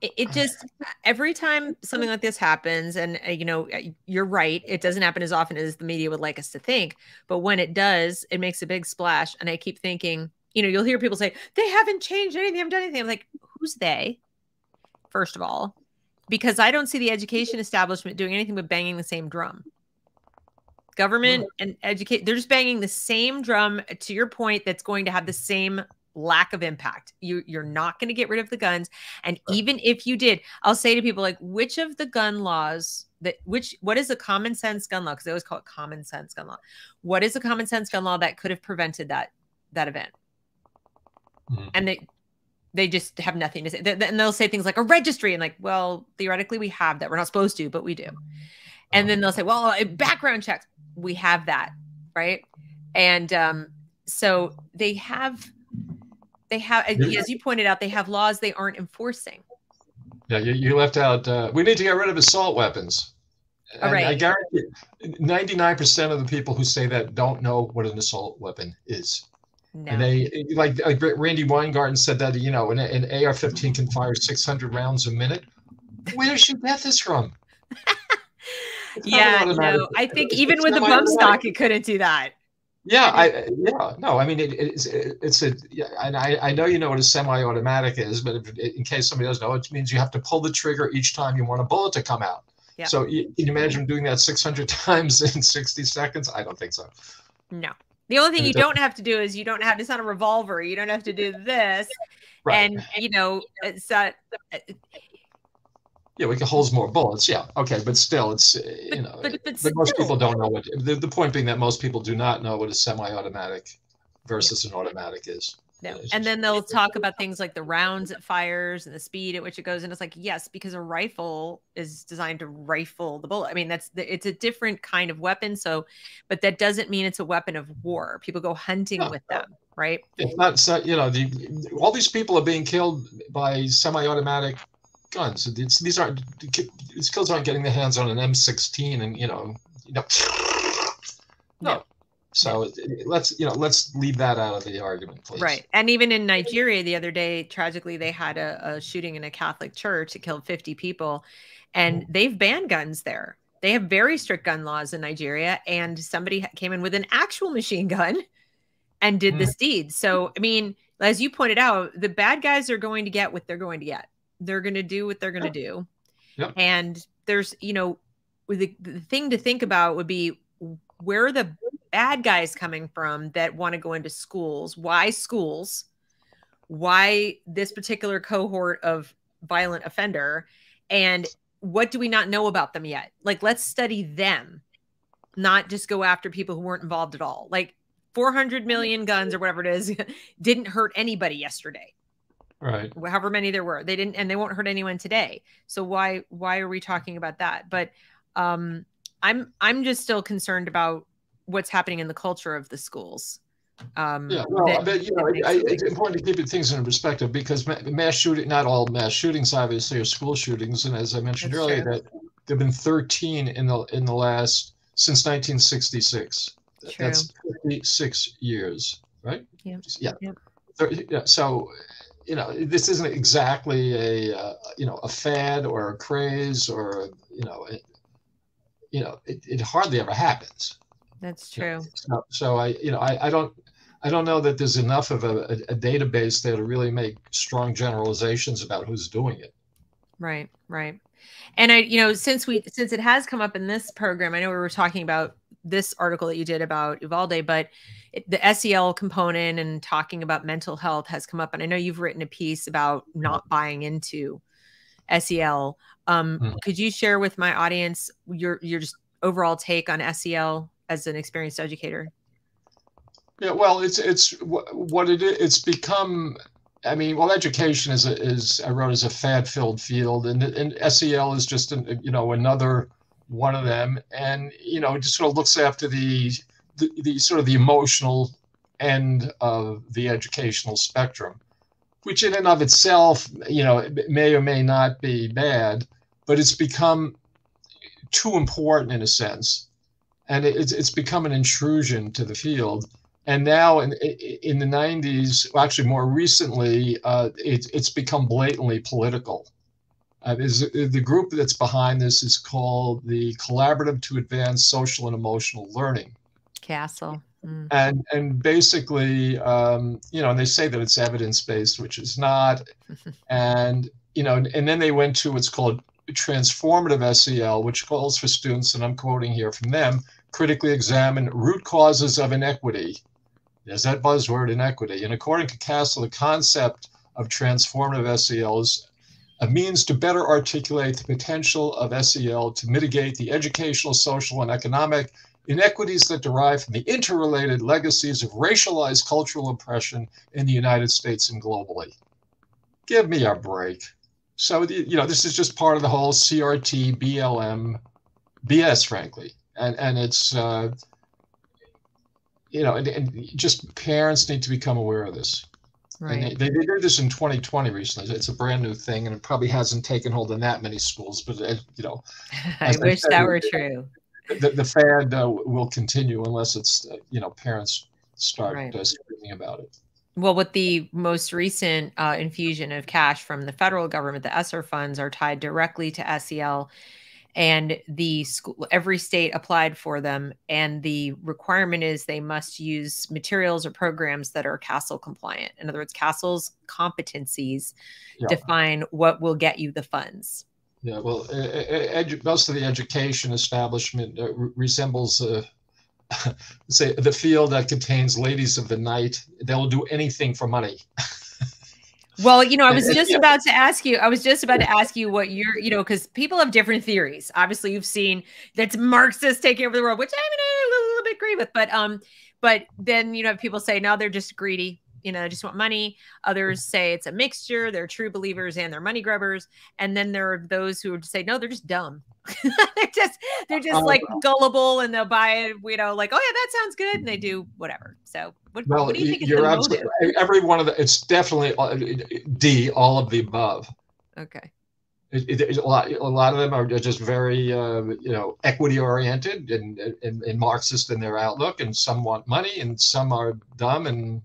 it, just every time something like this happens, and uh, you know, uh, you're right, it doesn't happen as often as the media would like us to think. But when it does, it makes a big splash. And I keep thinking, you know, you'll hear people say they haven't changed anything, haven't done anything. I'm like, who's they? First of all, because I don't see the education establishment doing anything but banging the same drum government mm-hmm. and educate they're just banging the same drum to your point that's going to have the same lack of impact. You you're not going to get rid of the guns. And right. even if you did i'll say to people like which of the gun laws that which what is a common sense gun law? Because they always call it common sense gun law. What is a common sense gun law that could have prevented that that event? Mm-hmm. and they they just have nothing to say. And they'll say things like a registry and like well theoretically we have that. We're not supposed to but we do. Mm-hmm. And uh-huh. then they'll say well uh, background checks we have that right and um, so they have they have as you pointed out they have laws they aren't enforcing yeah you, you left out uh, we need to get rid of assault weapons All right. i guarantee 99% of the people who say that don't know what an assault weapon is no. And they like, like Randi Weingarten said that you know an, an AR-15 can fire 600 rounds a minute. Where did she get this from? [LAUGHS] yeah, no, I think it's, even it's with the bump stock, it couldn't do that. Yeah, I yeah no, I mean it, it's it, it's a yeah, and I, I know you know what a semi-automatic is, but if, in case somebody doesn't know, it means you have to pull the trigger each time you want a bullet to come out. Yeah. So you, can you imagine doing that 600 [LAUGHS] times in 60 seconds? I don't think so. No. The only thing you don't have to do is you don't have to on a revolver. You don't have to do this. Right. And you know, it's uh, yeah, we can hold more bullets. Yeah, okay, but still, it's uh, you know, but, but, but most people don't know what. The, the point being that most people do not know what a semi-automatic versus yeah. an automatic is. No. And then they'll talk about things like the rounds it fires and the speed at which it goes. And it's like, yes, because a rifle is designed to rifle the bullet. I mean, that's the, it's a different kind of weapon. So, but that doesn't mean it's a weapon of war. People go hunting with them, right? It's not, so, you know, the, all these people are being killed by semi-automatic guns. It's, these aren't these kids aren't getting their hands on an M16 and you know you know no. So let's you know let's leave that out of the argument, please. Right, and even in Nigeria the other day, tragically they had a, a shooting in a Catholic church. It killed 50 people, and mm. they've banned guns there. They have very strict gun laws in Nigeria, and somebody came in with an actual machine gun and did mm. this deed. So I mean, as you pointed out, the bad guys are going to get what they're going to get they're going to do what they're going to do. Yep. And there's, you know, the, the thing to think about would be where are the bad guys coming from that want to go into schools? Why schools? Why this particular cohort of violent offender? And what do we not know about them yet? Like, let's study them, not just go after people who weren't involved at all. Like, 400 million guns or whatever it is [LAUGHS] didn't hurt anybody yesterday right. however many there were. They didn't and they won't hurt anyone today. So why why are we talking about that? But um i'm i'm just still concerned about what's happening in the culture of the schools. Um yeah well that, but you know I, it's important to keep things in perspective because mass shooting not all mass shootings obviously are school shootings. And as i mentioned earlier true. that there have been 13 in the in the last since 1966 true. that's 56 years right? Yeah. yeah, yeah. so you know, this isn't exactly a uh, you know a fad or a craze or you know, it, you know, it, it hardly ever happens. That's true. So, so I, you know, I, I don't, I don't know that there's enough of a, a, a database there to really make strong generalizations about who's doing it. Right, right. And I, you know, since we, since it has come up in this program, I know we were talking about this article that you did about Uvalde, but it, the SEL component and talking about mental health has come up. And I know you've written a piece about not buying into SEL. Um, mm. Could you share with my audience your your just overall take on SEL as an experienced educator? Yeah, well, it's it's what it is. It's become. I mean, well, education is a, is I wrote as a fad-filled field, and and SEL is just an, you know another one of them, and you know, just sort of looks after the, the, the sort of the emotional end of the educational spectrum, which in and of itself, you know, may or may not be bad, but it's become too important in a sense and it's it's become an intrusion to the field. And now in in the 90s, well, actually more recently, uh, it, it's become blatantly political. Uh, the group that's behind this is called the Collaborative to Advance Social and Emotional Learning. CASEL. Mm. And and basically, um, you know, and they say that it's evidence based, which is not. [LAUGHS] and you know, and, and then they went to what's called transformative SEL, which calls for students, and I'm quoting here from them, critically examine root causes of inequity. There's that buzzword, inequity. And according to CASEL, the concept of transformative SEL is a means to better articulate the potential of SEL to mitigate the educational, social, and economic inequities that derive from the interrelated legacies of racialized cultural oppression in the United States and globally. Give me a break. So, you know, this is just part of the whole CRT, BLM, BS, frankly. And, and it's, uh, you know, and, and just parents need to become aware of this. Right. And they, they, did this in 2020 recently. It's a brand new thing, and it probably hasn't taken hold in that many schools. But it, you know, [LAUGHS] I wish I said, that were true the, the fad uh, will continue unless it's uh, you know parents start right. uh, screaming about it. Well, with the most recent uh, infusion of cash from the federal government, the ESSER funds are tied directly to SEL, and the school, every state applied for them, and the requirement is they must use materials or programs that are CASEL compliant. In other words, CASEL's competencies yeah. define what will get you the funds. Yeah, well, most of the education establishment uh, re- resembles, uh, [LAUGHS] say, the field that contains ladies of the night. They'll do anything for money. [LAUGHS] Well, you know, I was just about to ask you. I was just about to ask you what you're, you know, because people have different theories. Obviously, you've seen that's Marxist taking over the world, which I mean, I a little, little bit agree with. But um, but then you know, people say no, they're just greedy you know, just want money. Others say it's a mixture. They're true believers and they're money grubbers. And then there are those who would say, no, they're just dumb. [LAUGHS] they're just they're just like oh. gullible and they'll buy it, you know, like, oh yeah, that sounds good. And they do whatever. So what, well, what do you think you're absolutely every one of the it's definitely uh, D, all of the above. Okay. It, it, a lot, a lot of them are just very, uh, you know, equity oriented and, and, and Marxist in their outlook, and some want money, and some are dumb and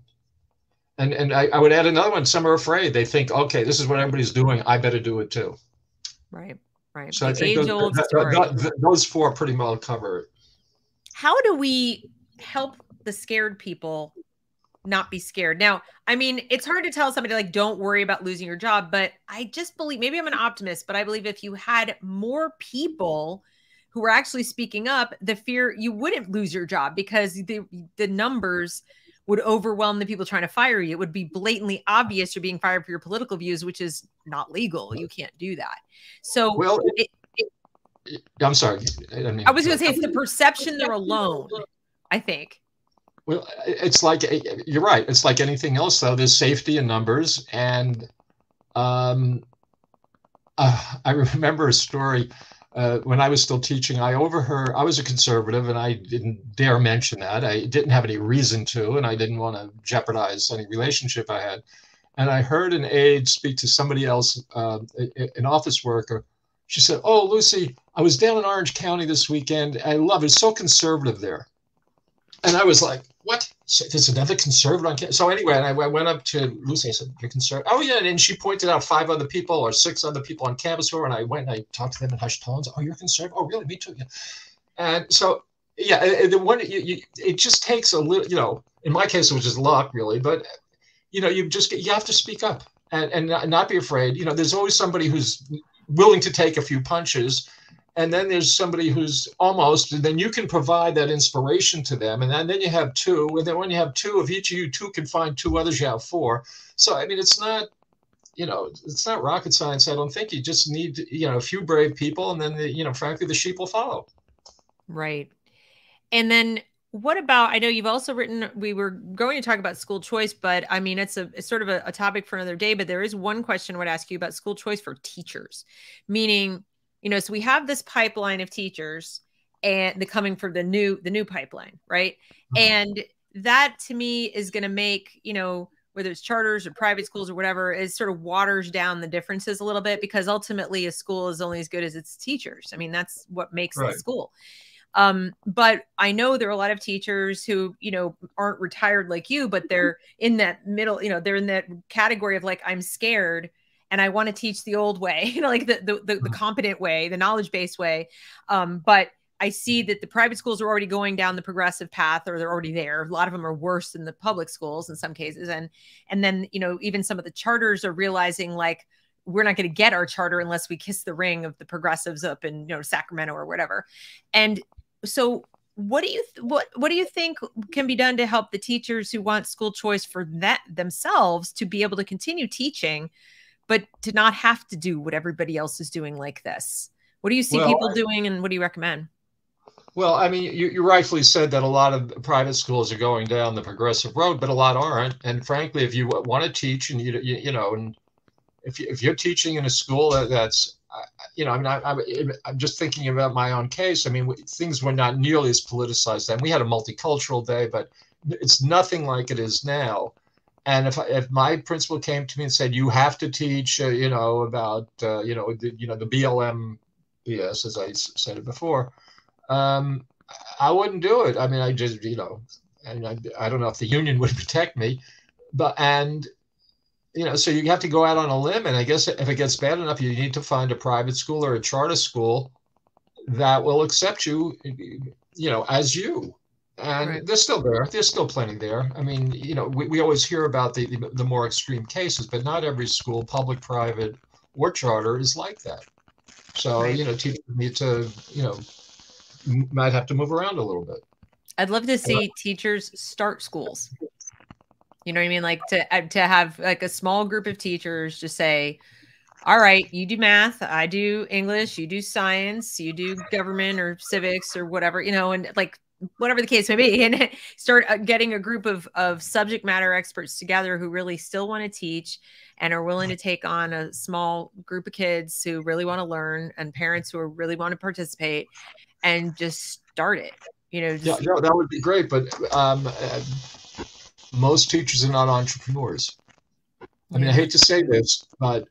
and and I, I, would add another one. Some are afraid. They think, okay, this is what everybody's doing. I better do it too. Right. Right. So the I think those, those, those four pretty well cover it. How do we help the scared people not be scared? Now, I mean, it's hard to tell somebody like, don't worry about losing your job, but I just believe maybe I'm an optimist, but I believe if you had more people who were actually speaking up, the fear you wouldn't lose your job because the the numbers would overwhelm the people trying to fire you. It would be blatantly obvious you're being fired for your political views, which is not legal. You can't do that. So, well, it, it, I'm sorry. I, mean, I was going to say it's the perception they're alone. I think. Well, it's like you're right. It's like anything else, though. There's safety in numbers, and um, uh, I remember a story uh, when I was still teaching, I overheard, I was a conservative and I didn't dare mention that. I didn't have any reason to, and I didn't want to jeopardize any relationship I had. And I heard an aide speak to somebody else, uh, an office worker. She said, Oh, Lucy, I was down in Orange County this weekend. I love it. It's so conservative there. And I was like, what? So there's another conservative on campus. So anyway, and I, I went up to Lucy. I said, "You're conservative." Oh yeah, and she pointed out five other people or six other people on campus who were. And I went and I talked to them in hushed tones. Oh, you're conservative? Oh, really? Me too. Yeah. And so yeah, the one you, you, it just takes a little. You know, in my case, it was just luck, really. But you know, you just you have to speak up and and not, not be afraid. You know, there's always somebody who's willing to take a few punches and then there's somebody who's almost and then you can provide that inspiration to them. And then, then you have two and then when you have two of each of you two can find two others you have four. So i mean it's not you know it's not rocket science. I don't think you just need you know a few brave people and then the, you know frankly the sheep will follow. Right. And then what about i know you've also written we were going to talk about school choice but i mean it's a it's sort of a, a topic for another day but there is one question i would ask you about school choice for teachers meaning you know so we have this pipeline of teachers and the coming for the new the new pipeline right mm-hmm. and that to me is going to make you know whether it's charters or private schools or whatever is sort of waters down the differences a little bit because ultimately a school is only as good as its teachers i mean that's what makes right. the school Um, but I know there are a lot of teachers who, you know, aren't retired like you, but they're in that middle, you know, they're in that category of like, I'm scared and I want to teach the old way, [LAUGHS] you know, like the the, the, the mm-hmm. competent way, the knowledge based way. Um, but I see that the private schools are already going down the progressive path, or they're already there. A lot of them are worse than the public schools in some cases, and and then you know even some of the charters are realizing like we're not going to get our charter unless we kiss the ring of the progressives up in you know Sacramento or whatever. And so what do you what what do you think can be done to help the teachers who want school choice for that themselves to be able to continue teaching but to not have to do what everybody else is doing like this what do you see well, people I, doing and what do you recommend well i mean you, you rightfully said that a lot of private schools are going down the progressive road but a lot aren't and frankly if you want to teach and you you, you know and if, you, if you're teaching in a school that, that's you know, I mean, I, am just thinking about my own case. I mean, things were not nearly as politicized then. We had a multicultural day, but it's nothing like it is now. And if if my principal came to me and said, "You have to teach," uh, you know, about uh, you know, the, you know, the BLM BS, as I said it before, um, I wouldn't do it. I mean, I just, you know, and I, I don't know if the union [LAUGHS] would protect me, but and you know, so you have to go out on a limb. And I guess if it gets bad enough, you need to find a private school or a charter school that will accept you, you know, as you. And right. they're still there. There's still plenty there. I mean, you know, we, we always hear about the, the, the more extreme cases, but not every school, public, private, or charter, is like that. So, right. you know, teachers need to, you know, might have to move around a little bit. I'd love to see teachers start schools. You know what I mean? Like to uh, to have like a small group of teachers just say, "All right, you do math, I do English, you do science, you do government or civics or whatever, you know, and like whatever the case may be, [LAUGHS] and start uh, getting a group of of subject matter experts together who really still want to teach and are willing to take on a small group of kids who really want to learn and parents who really want to participate and just start it. You know, just, yeah, that would be great, but um, uh, most teachers are not entrepreneurs. I mean, I hate to say this, but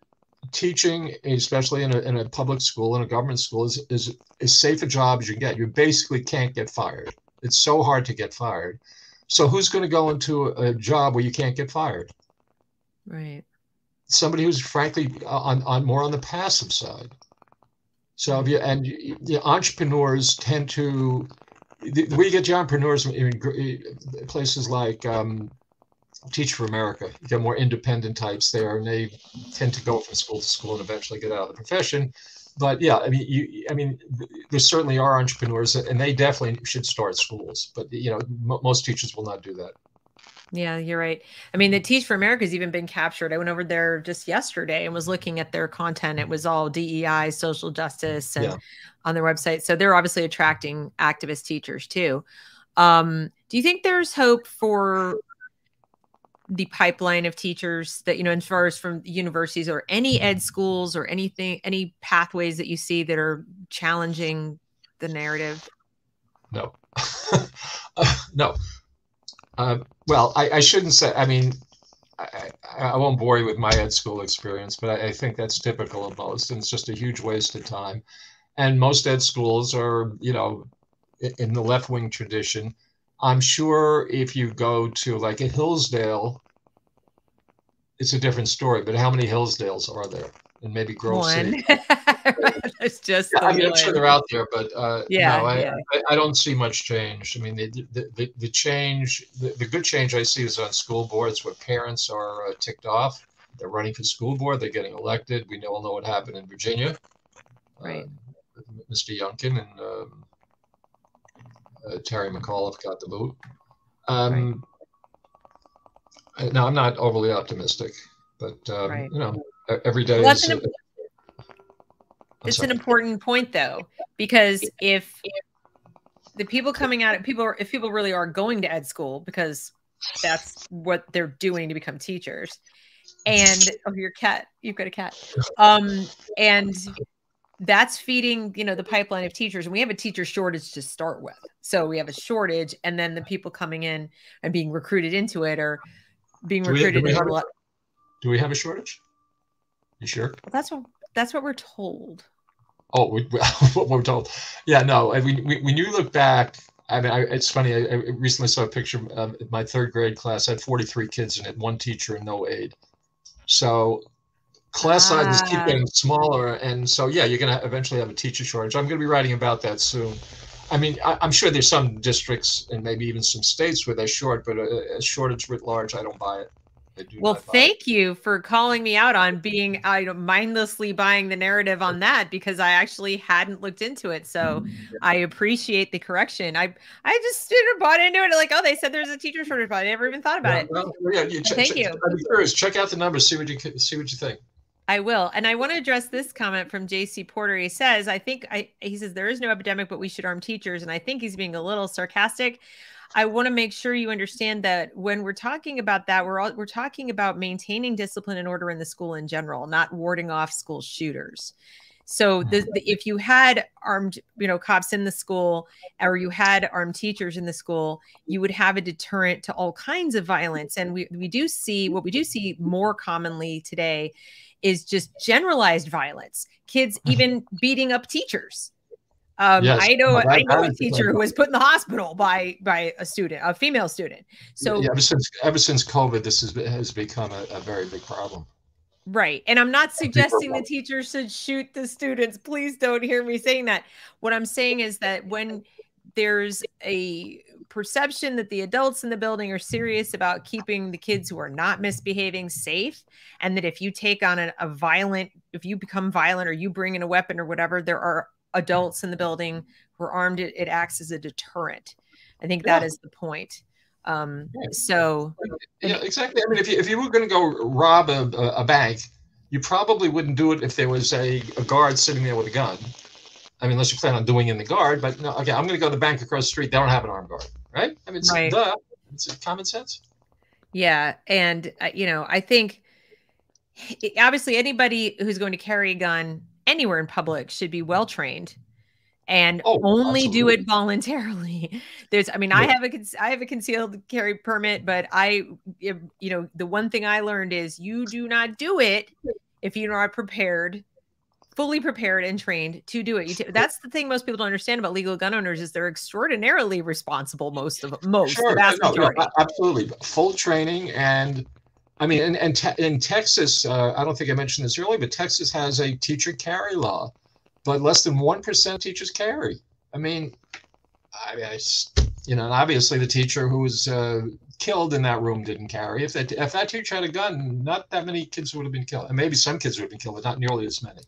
teaching, especially in a, in a public school, in a government school, is, is as safe a job as you get. You basically can't get fired. It's so hard to get fired. So who's going to go into a job where you can't get fired? Right. Somebody who's frankly on, on more on the passive side. So if you and the entrepreneurs tend to the, you get the entrepreneurs in places like um, Teach for America, you get more independent types there, and they tend to go from school to school and eventually get out of the profession. But yeah, I mean, you, I mean, there certainly are entrepreneurs, and they definitely should start schools. But you know, m- most teachers will not do that. Yeah, you're right. I mean, the Teach for America has even been captured. I went over there just yesterday and was looking at their content. It was all DEI, social justice, and yeah. on their website. So they're obviously attracting activist teachers too. Um, do you think there's hope for the pipeline of teachers that you know, as far as from universities or any ed schools or anything, any pathways that you see that are challenging the narrative? No, uh, [LAUGHS] no. Um, well, I, I, shouldn't say. I mean, I, I, won't bore you with my ed school experience, but I, I, think that's typical of most, and it's just a huge waste of time. And most ed schools are, you know, in the left wing tradition. I'm sure if you go to like a Hillsdale, it's a different story. But how many Hillsdales are there? And maybe Grove one. City. [LAUGHS] it's just. Yeah, I mean, I'm sure they're out there, but uh, yeah, no, I, yeah. I, I, don't see much change. I mean, the the, the, the change, the, the, good change I see is on school boards where parents are uh, ticked off. They're running for school board. They're getting elected. We all know what happened in Virginia. Right. Uh, Mr. Youngkin and um, uh, Terry McAuliffe got the vote. Um, right. Now, I'm not overly optimistic, but um, right. you know, every day well, is. An, it's sorry. an important point, though, because if, if the people coming out, of people, if people really are going to ed school because that's what they're doing to become teachers, and oh, your cat, you've got a cat, um, and that's feeding you know the pipeline of teachers and we have a teacher shortage to start with so we have a shortage and then the people coming in and being recruited into it are being do recruited we, do, we a, do we have a shortage you sure well, that's what that's what we're told Oh, we, [LAUGHS] what we're told. Yeah, no. We, we, when you look back, I mean, I, it's funny. I, I, recently saw a picture. of my third grade class I had 43 kids in it, one teacher and no aide. So class ah. sizes keep getting smaller, and so yeah, you're going to eventually have a teacher shortage. I'm going to be writing about that soon. I mean, I, am sure there's some districts and maybe even some states where they're short, but a, a shortage writ large, I don't buy it. Well, thank you for calling me out on being I mindlessly buying the narrative on that because I actually hadn't looked into it. So I appreciate the correction. I I just didn't bought into it like, oh, they said there's a teacher shortage, but I never even thought about yeah, it. Well, yeah, you ch- thank ch- you. I'm curious. Check out the numbers. See what you see what you think. I will. And I want to address this comment from JC Porter. He says, I think I he says there is no epidemic, but we should arm teachers. And I think he's being a little sarcastic. I want to make sure you understand that when we're talking about that, we're all, we're talking about maintaining discipline and order in the school in general, not warding off school shooters. So the, the, if you had armed, you know, cops in the school, or you had armed teachers in the school, you would have a deterrent to all kinds of violence. And we we do see what we do see more commonly today is just generalized violence. Kids even beating up teachers. Um, yes. I know, I know a teacher who was put in the hospital by by a student, a female student. So yeah, ever since ever since COVID, this has has become a, a very big problem. Right, and I'm not suggesting the teachers should shoot the students. Please don't hear me saying that. What I'm saying is that when there's a perception that the adults in the building are serious about keeping the kids who are not misbehaving safe and that if you take on a, a, violent if you become violent or you bring in a weapon or whatever there are adults in the building who are armed, it, it acts as a deterrent. I think that yeah. is the point. Um, so, yeah, exactly. I mean, if you, if you were going to go rob a, a, bank, you probably wouldn't do it if there was a, a guard sitting there with a gun. I mean, unless you plan on doing in the guard. But no, okay, I'm going to go to the bank across the street. They don't have an armed guard, right? I mean, it's, right. Duh, it's common sense. Yeah, and uh, you know, I think obviously anybody who's going to carry a gun anywhere in public should be well trained and oh, only absolutely. do it voluntarily. [LAUGHS] There's, I mean, yeah. I have a, I have a concealed carry permit, but I, you know, the one thing I learned is you do not do it if you're not prepared, fully prepared and trained to do it. T- that's the thing most people don't understand about legal gun owners is they're extraordinarily responsible. Most of most, sure. no, no, absolutely, full training and I mean, and, and te- in Texas, uh, I don't think I mentioned this earlier, but Texas has a teacher carry law, but less than 1% teachers carry. I mean, I, I you know, obviously the teacher who was uh, killed in that room didn't carry. If that, if that teacher had a gun, not that many kids would have been killed. And maybe some kids would have been killed, but not nearly as many.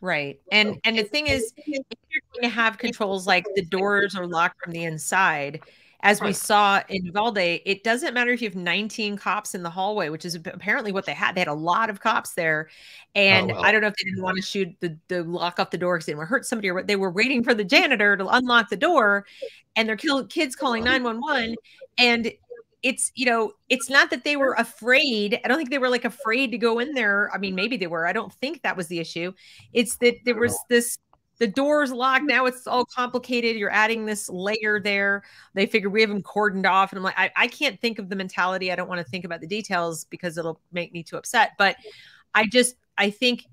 Right. And and the thing is, if you're going to have controls like the doors are locked from the inside, as we saw in Uvalde, it doesn't matter if you have 19 cops in the hallway, which is apparently what they had. They had a lot of cops there. Oh, and oh, well. I don't know if they didn't want to shoot the, the lock off the door because they didn't hurt somebody or what. they were waiting for the janitor to unlock the door and their kids calling 911. And it's, you know, it's not that they were afraid. I don't think they were like afraid to go in there. I mean, maybe they were. I don't think that was the issue. It's that there was this the door's locked. Now it's all complicated. You're adding this layer there. They figure we have them cordoned off. And I'm like, I, I can't think of the mentality. I don't want to think about the details because it'll make me too upset. But I just, I think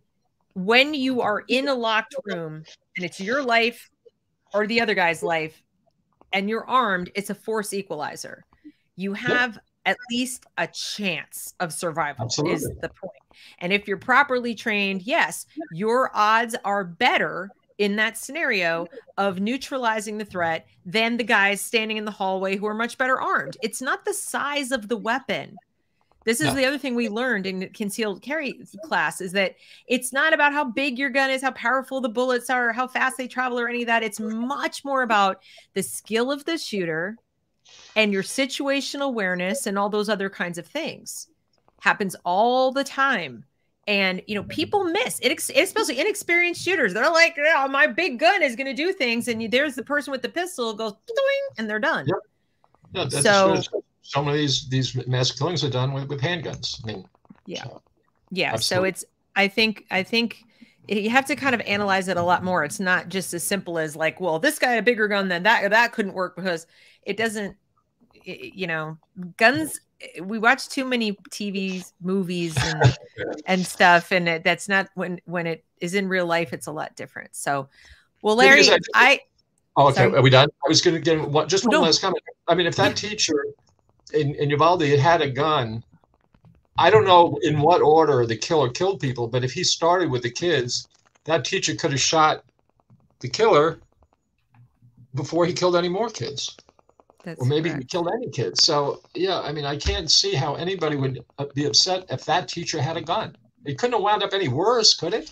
when you are in a locked room and it's your life or the other guy's life and you're armed, it's a force equalizer. You have at least a chance of survival Absolutely. is the point. And if you're properly trained, yes, your odds are better in that scenario of neutralizing the threat than the guys standing in the hallway who are much better armed. It's not the size of the weapon. This is no. the other thing we learned in concealed carry class is that it's not about how big your gun is, how powerful the bullets are, how fast they travel, or any of that. It's much more about the skill of the shooter and your situational awareness and all those other kinds of things. Happens all the time. And you know mm-hmm. people miss it especially inexperienced shooters. They're like yeah, my big gun is going to do things and you, there's the person with the pistol goes and they're done. Yep. yeah, so some of these these mass killings are done with, with handguns. I mean yeah. so, yeah absolutely. so it's i think i think you have to kind of analyze it a lot more. It's not just as simple as like well this guy had a bigger gun than that that couldn't work because it doesn't you know, guns. We watch too many TVs, movies, and, [LAUGHS] and stuff, and it, that's not when when it is in real life. It's a lot different. So, well, Larry, I, I Oh, okay. Sorry. Are we done? I was going to get one, just one no. last comment. I mean, if that teacher in, in Uvalde had a gun, I don't know in what order the killer killed people, but if he started with the kids, that teacher could have shot the killer before he killed any more kids. That's or maybe correct. he killed any kid. So, yeah, I mean, I can't see how anybody would uh, be upset if that teacher had a gun. It couldn't have wound up any worse, could it?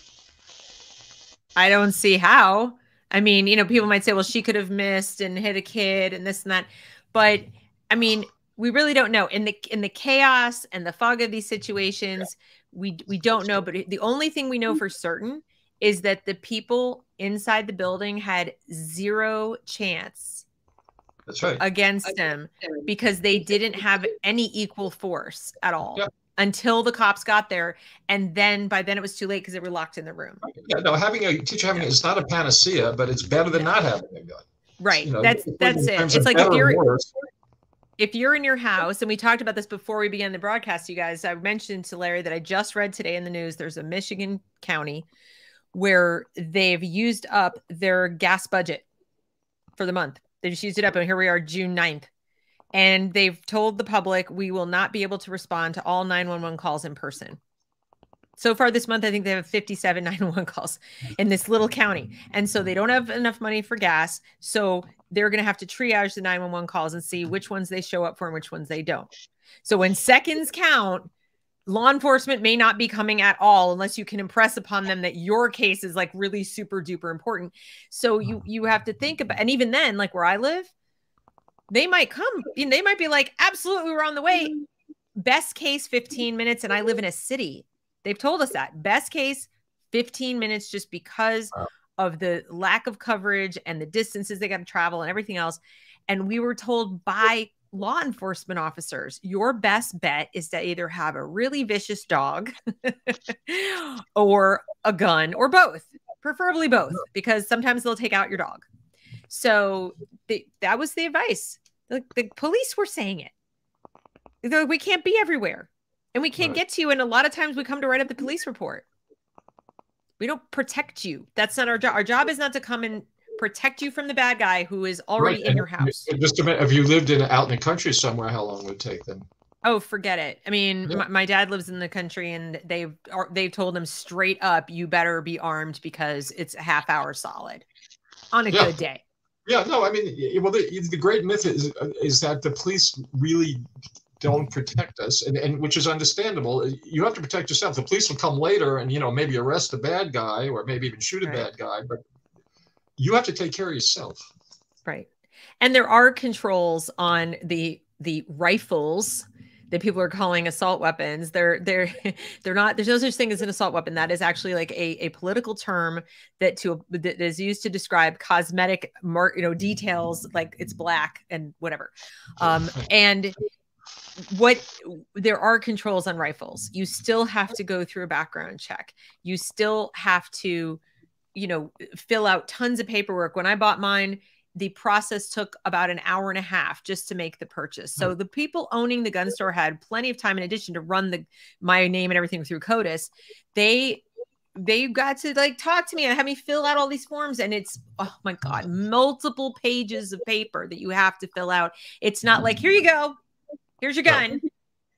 I don't see how. I mean, you know, people might say, well, she could have missed and hit a kid and this and that. But I mean, we really don't know. In the in the chaos and the fog of these situations, we we don't know. But the only thing we know for certain is that the people inside the building had zero chance that's right. Against him because they didn't have any equal force at all until the cops got there and then by then it was too late because they were locked in the room. Yeah no having a teacher having yeah. it's not a panacea but it's better than yeah. not having a gun. Right. You know, that's that's it. it's like if you're if you're in your house and we talked about this before we began the broadcast you guys i mentioned to larry that i just read today in the news there's a michigan county where they've used up their gas budget for the month they just used it up and here we are june 9th and they've told the public we will not be able to respond to all 911 calls in person. So far this month, I think they have 57 [LAUGHS] 911 calls in this little county. And so they don't have enough money for gas. So they're going to have to triage the 911 calls and see which ones they show up for and which ones they don't. So when seconds count, law enforcement may not be coming at all unless you can impress upon them that your case is like really super duper important. So you mm-hmm. you have to think about and even then like where I live, they might come. They might be like, absolutely, we're on the way. Best case, 15 minutes. And I live in a city. They've told us that. Best case, 15 minutes, just because wow. of the lack of coverage and the distances they got to travel and everything else. And we were told by law enforcement officers, your best bet is to either have a really vicious dog [LAUGHS] or a gun or both, preferably both, mm-hmm. because sometimes they'll take out your dog. So they, that was the advice. The, the police were saying it. Like, we can't be everywhere and we can't right. get to you. And a lot of times we come to write up the police report. We don't protect you. That's not our job. Our job is not to come and protect you from the bad guy who is already right. in your house. Just a minute, if you lived in out in the country somewhere, how long would it take them? Oh, forget it. I mean, yeah. my, my, dad lives in the country, and they've they've told him straight up, you better be armed because it's a half hour solid on a yeah. good day. Yeah, no, I mean, well, the, the great myth is is that the police really don't protect us, and, and which is understandable. You have to protect yourself. The police will come later and you know maybe arrest a bad guy or maybe even shoot a right. bad guy, but you have to take care of yourself. Right, and there are controls on the the rifles that people are calling assault weapons. They're they're [LAUGHS] they're not. There's no such thing as an assault weapon. That is actually like a, a political term that to that is used to describe cosmetic mark you know details like it's black and whatever. Um, [LAUGHS] and what there are controls on rifles. You still have to go through a background check. You still have to you know fill out tons of paperwork. When I bought mine the process took about an hour and a half just to make the purchase. So hmm. the people owning the gun store had plenty of time in addition to run the my name and everything through CODIS. They they got to like talk to me and have me fill out all these forms and it's oh my god multiple pages of paper that you have to fill out it's not like here you go here's your gun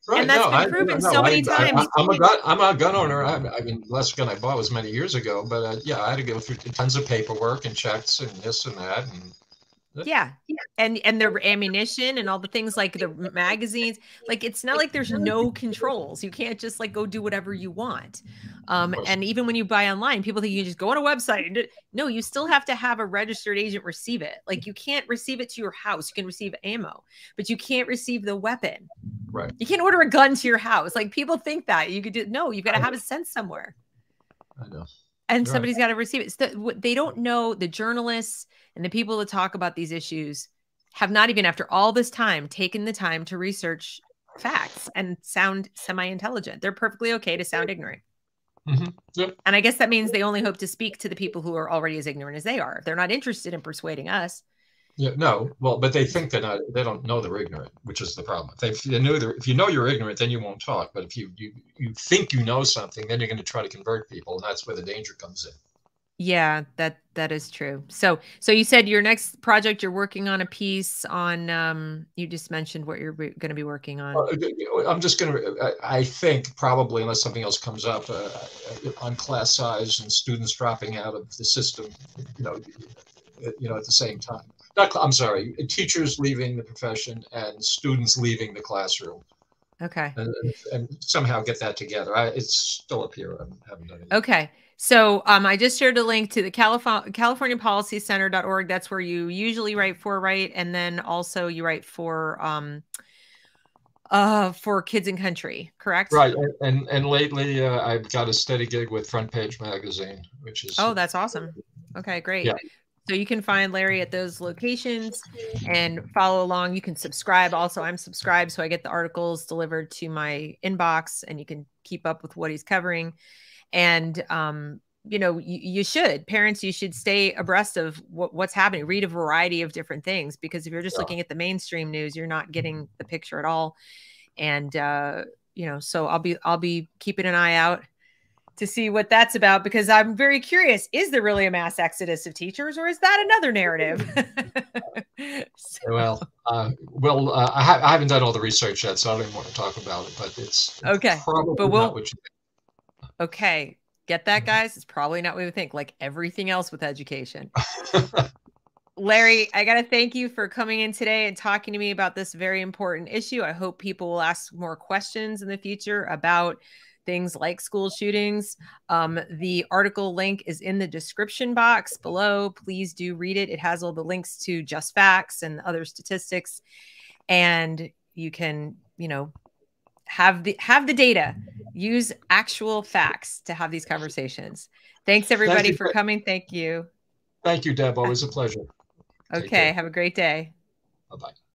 right. and that's no, been proven no, so many I, times I, am a gun i'm a gun owner I, I, mean the last gun i bought was many years ago but uh, yeah i had to go through tons of paperwork and checks and this and that and yeah. And and their ammunition and all the things like the magazines, like it's not like there's no controls. You can't just like go do whatever you want. Um, and even when you buy online, people think you just go on a website and do, no, you still have to have a registered agent receive it. Like you can't receive it to your house. You can receive ammo, but you can't receive the weapon. Right. You can't order a gun to your house. Like people think that you could do no, you've got to have it sent somewhere. I know. And You're somebody's right. got to receive it. So they don't know the journalists and the people that talk about these issues have not even after all this time taken the time to research facts and sound semi-intelligent they're perfectly okay to sound ignorant mm-hmm. yep. and i guess that means they only hope to speak to the people who are already as ignorant as they are they're not interested in persuading us Yeah, no. Well, but they think they're not. They don't know they're ignorant, which is the problem. If they, know, if you know you're ignorant, then you won't talk. But if you you you think you know something, then you're going to try to convert people, and that's where the danger comes in. Yeah, that that is true. So so you said your next project you're working on a piece on um you just mentioned what you're going to be working on. Uh, I'm just going to I think probably unless something else comes up uh, on class size and students dropping out of the system, you know, you know at the same time. Not I'm sorry, teachers leaving the profession and students leaving the classroom. Okay. And, and somehow get that together. I, it's still up here. I haven't done it. Okay. So um, I just shared a link to the California California Policy Center.org. That's where you usually write for, right? And then also you write for um, uh, for Kids and Country, correct? Right. And and lately uh, I've got a steady gig with Front Page Magazine, which is oh, that's awesome. Okay, great. Yeah. So you can find Larry at those locations and follow along. You can subscribe. Also, I'm subscribed, so I get the articles delivered to my inbox, and you can keep up with what he's covering and um, you know you, you, should parents you should stay abreast of what, what's happening read a variety of different things because if you're just yeah. looking at the mainstream news you're not getting the picture at all and uh, you know so i'll be i'll be keeping an eye out to see what that's about because i'm very curious is there really a mass exodus of teachers or is that another narrative [LAUGHS] [LAUGHS] so. well uh, well uh, I, ha- I, haven't done all the research yet so i don't even want to talk about it but it's okay but we'll okay, get that, mm-hmm. guys? It's probably not what we think, like everything else with education. [LAUGHS] Larry, I got to thank you for coming in today and talking to me about this very important issue. I hope people will ask more questions in the future about things like school shootings. Um, the article link is in the description box below. Please do read it. It has all the links to just facts and other statistics. And you can, you know, have the have the data use actual facts to have these conversations thanks everybody Thank for coming thank you Thank you, Deb. Always a [LAUGHS] pleasure. Okay. Have a great day. Bye bye.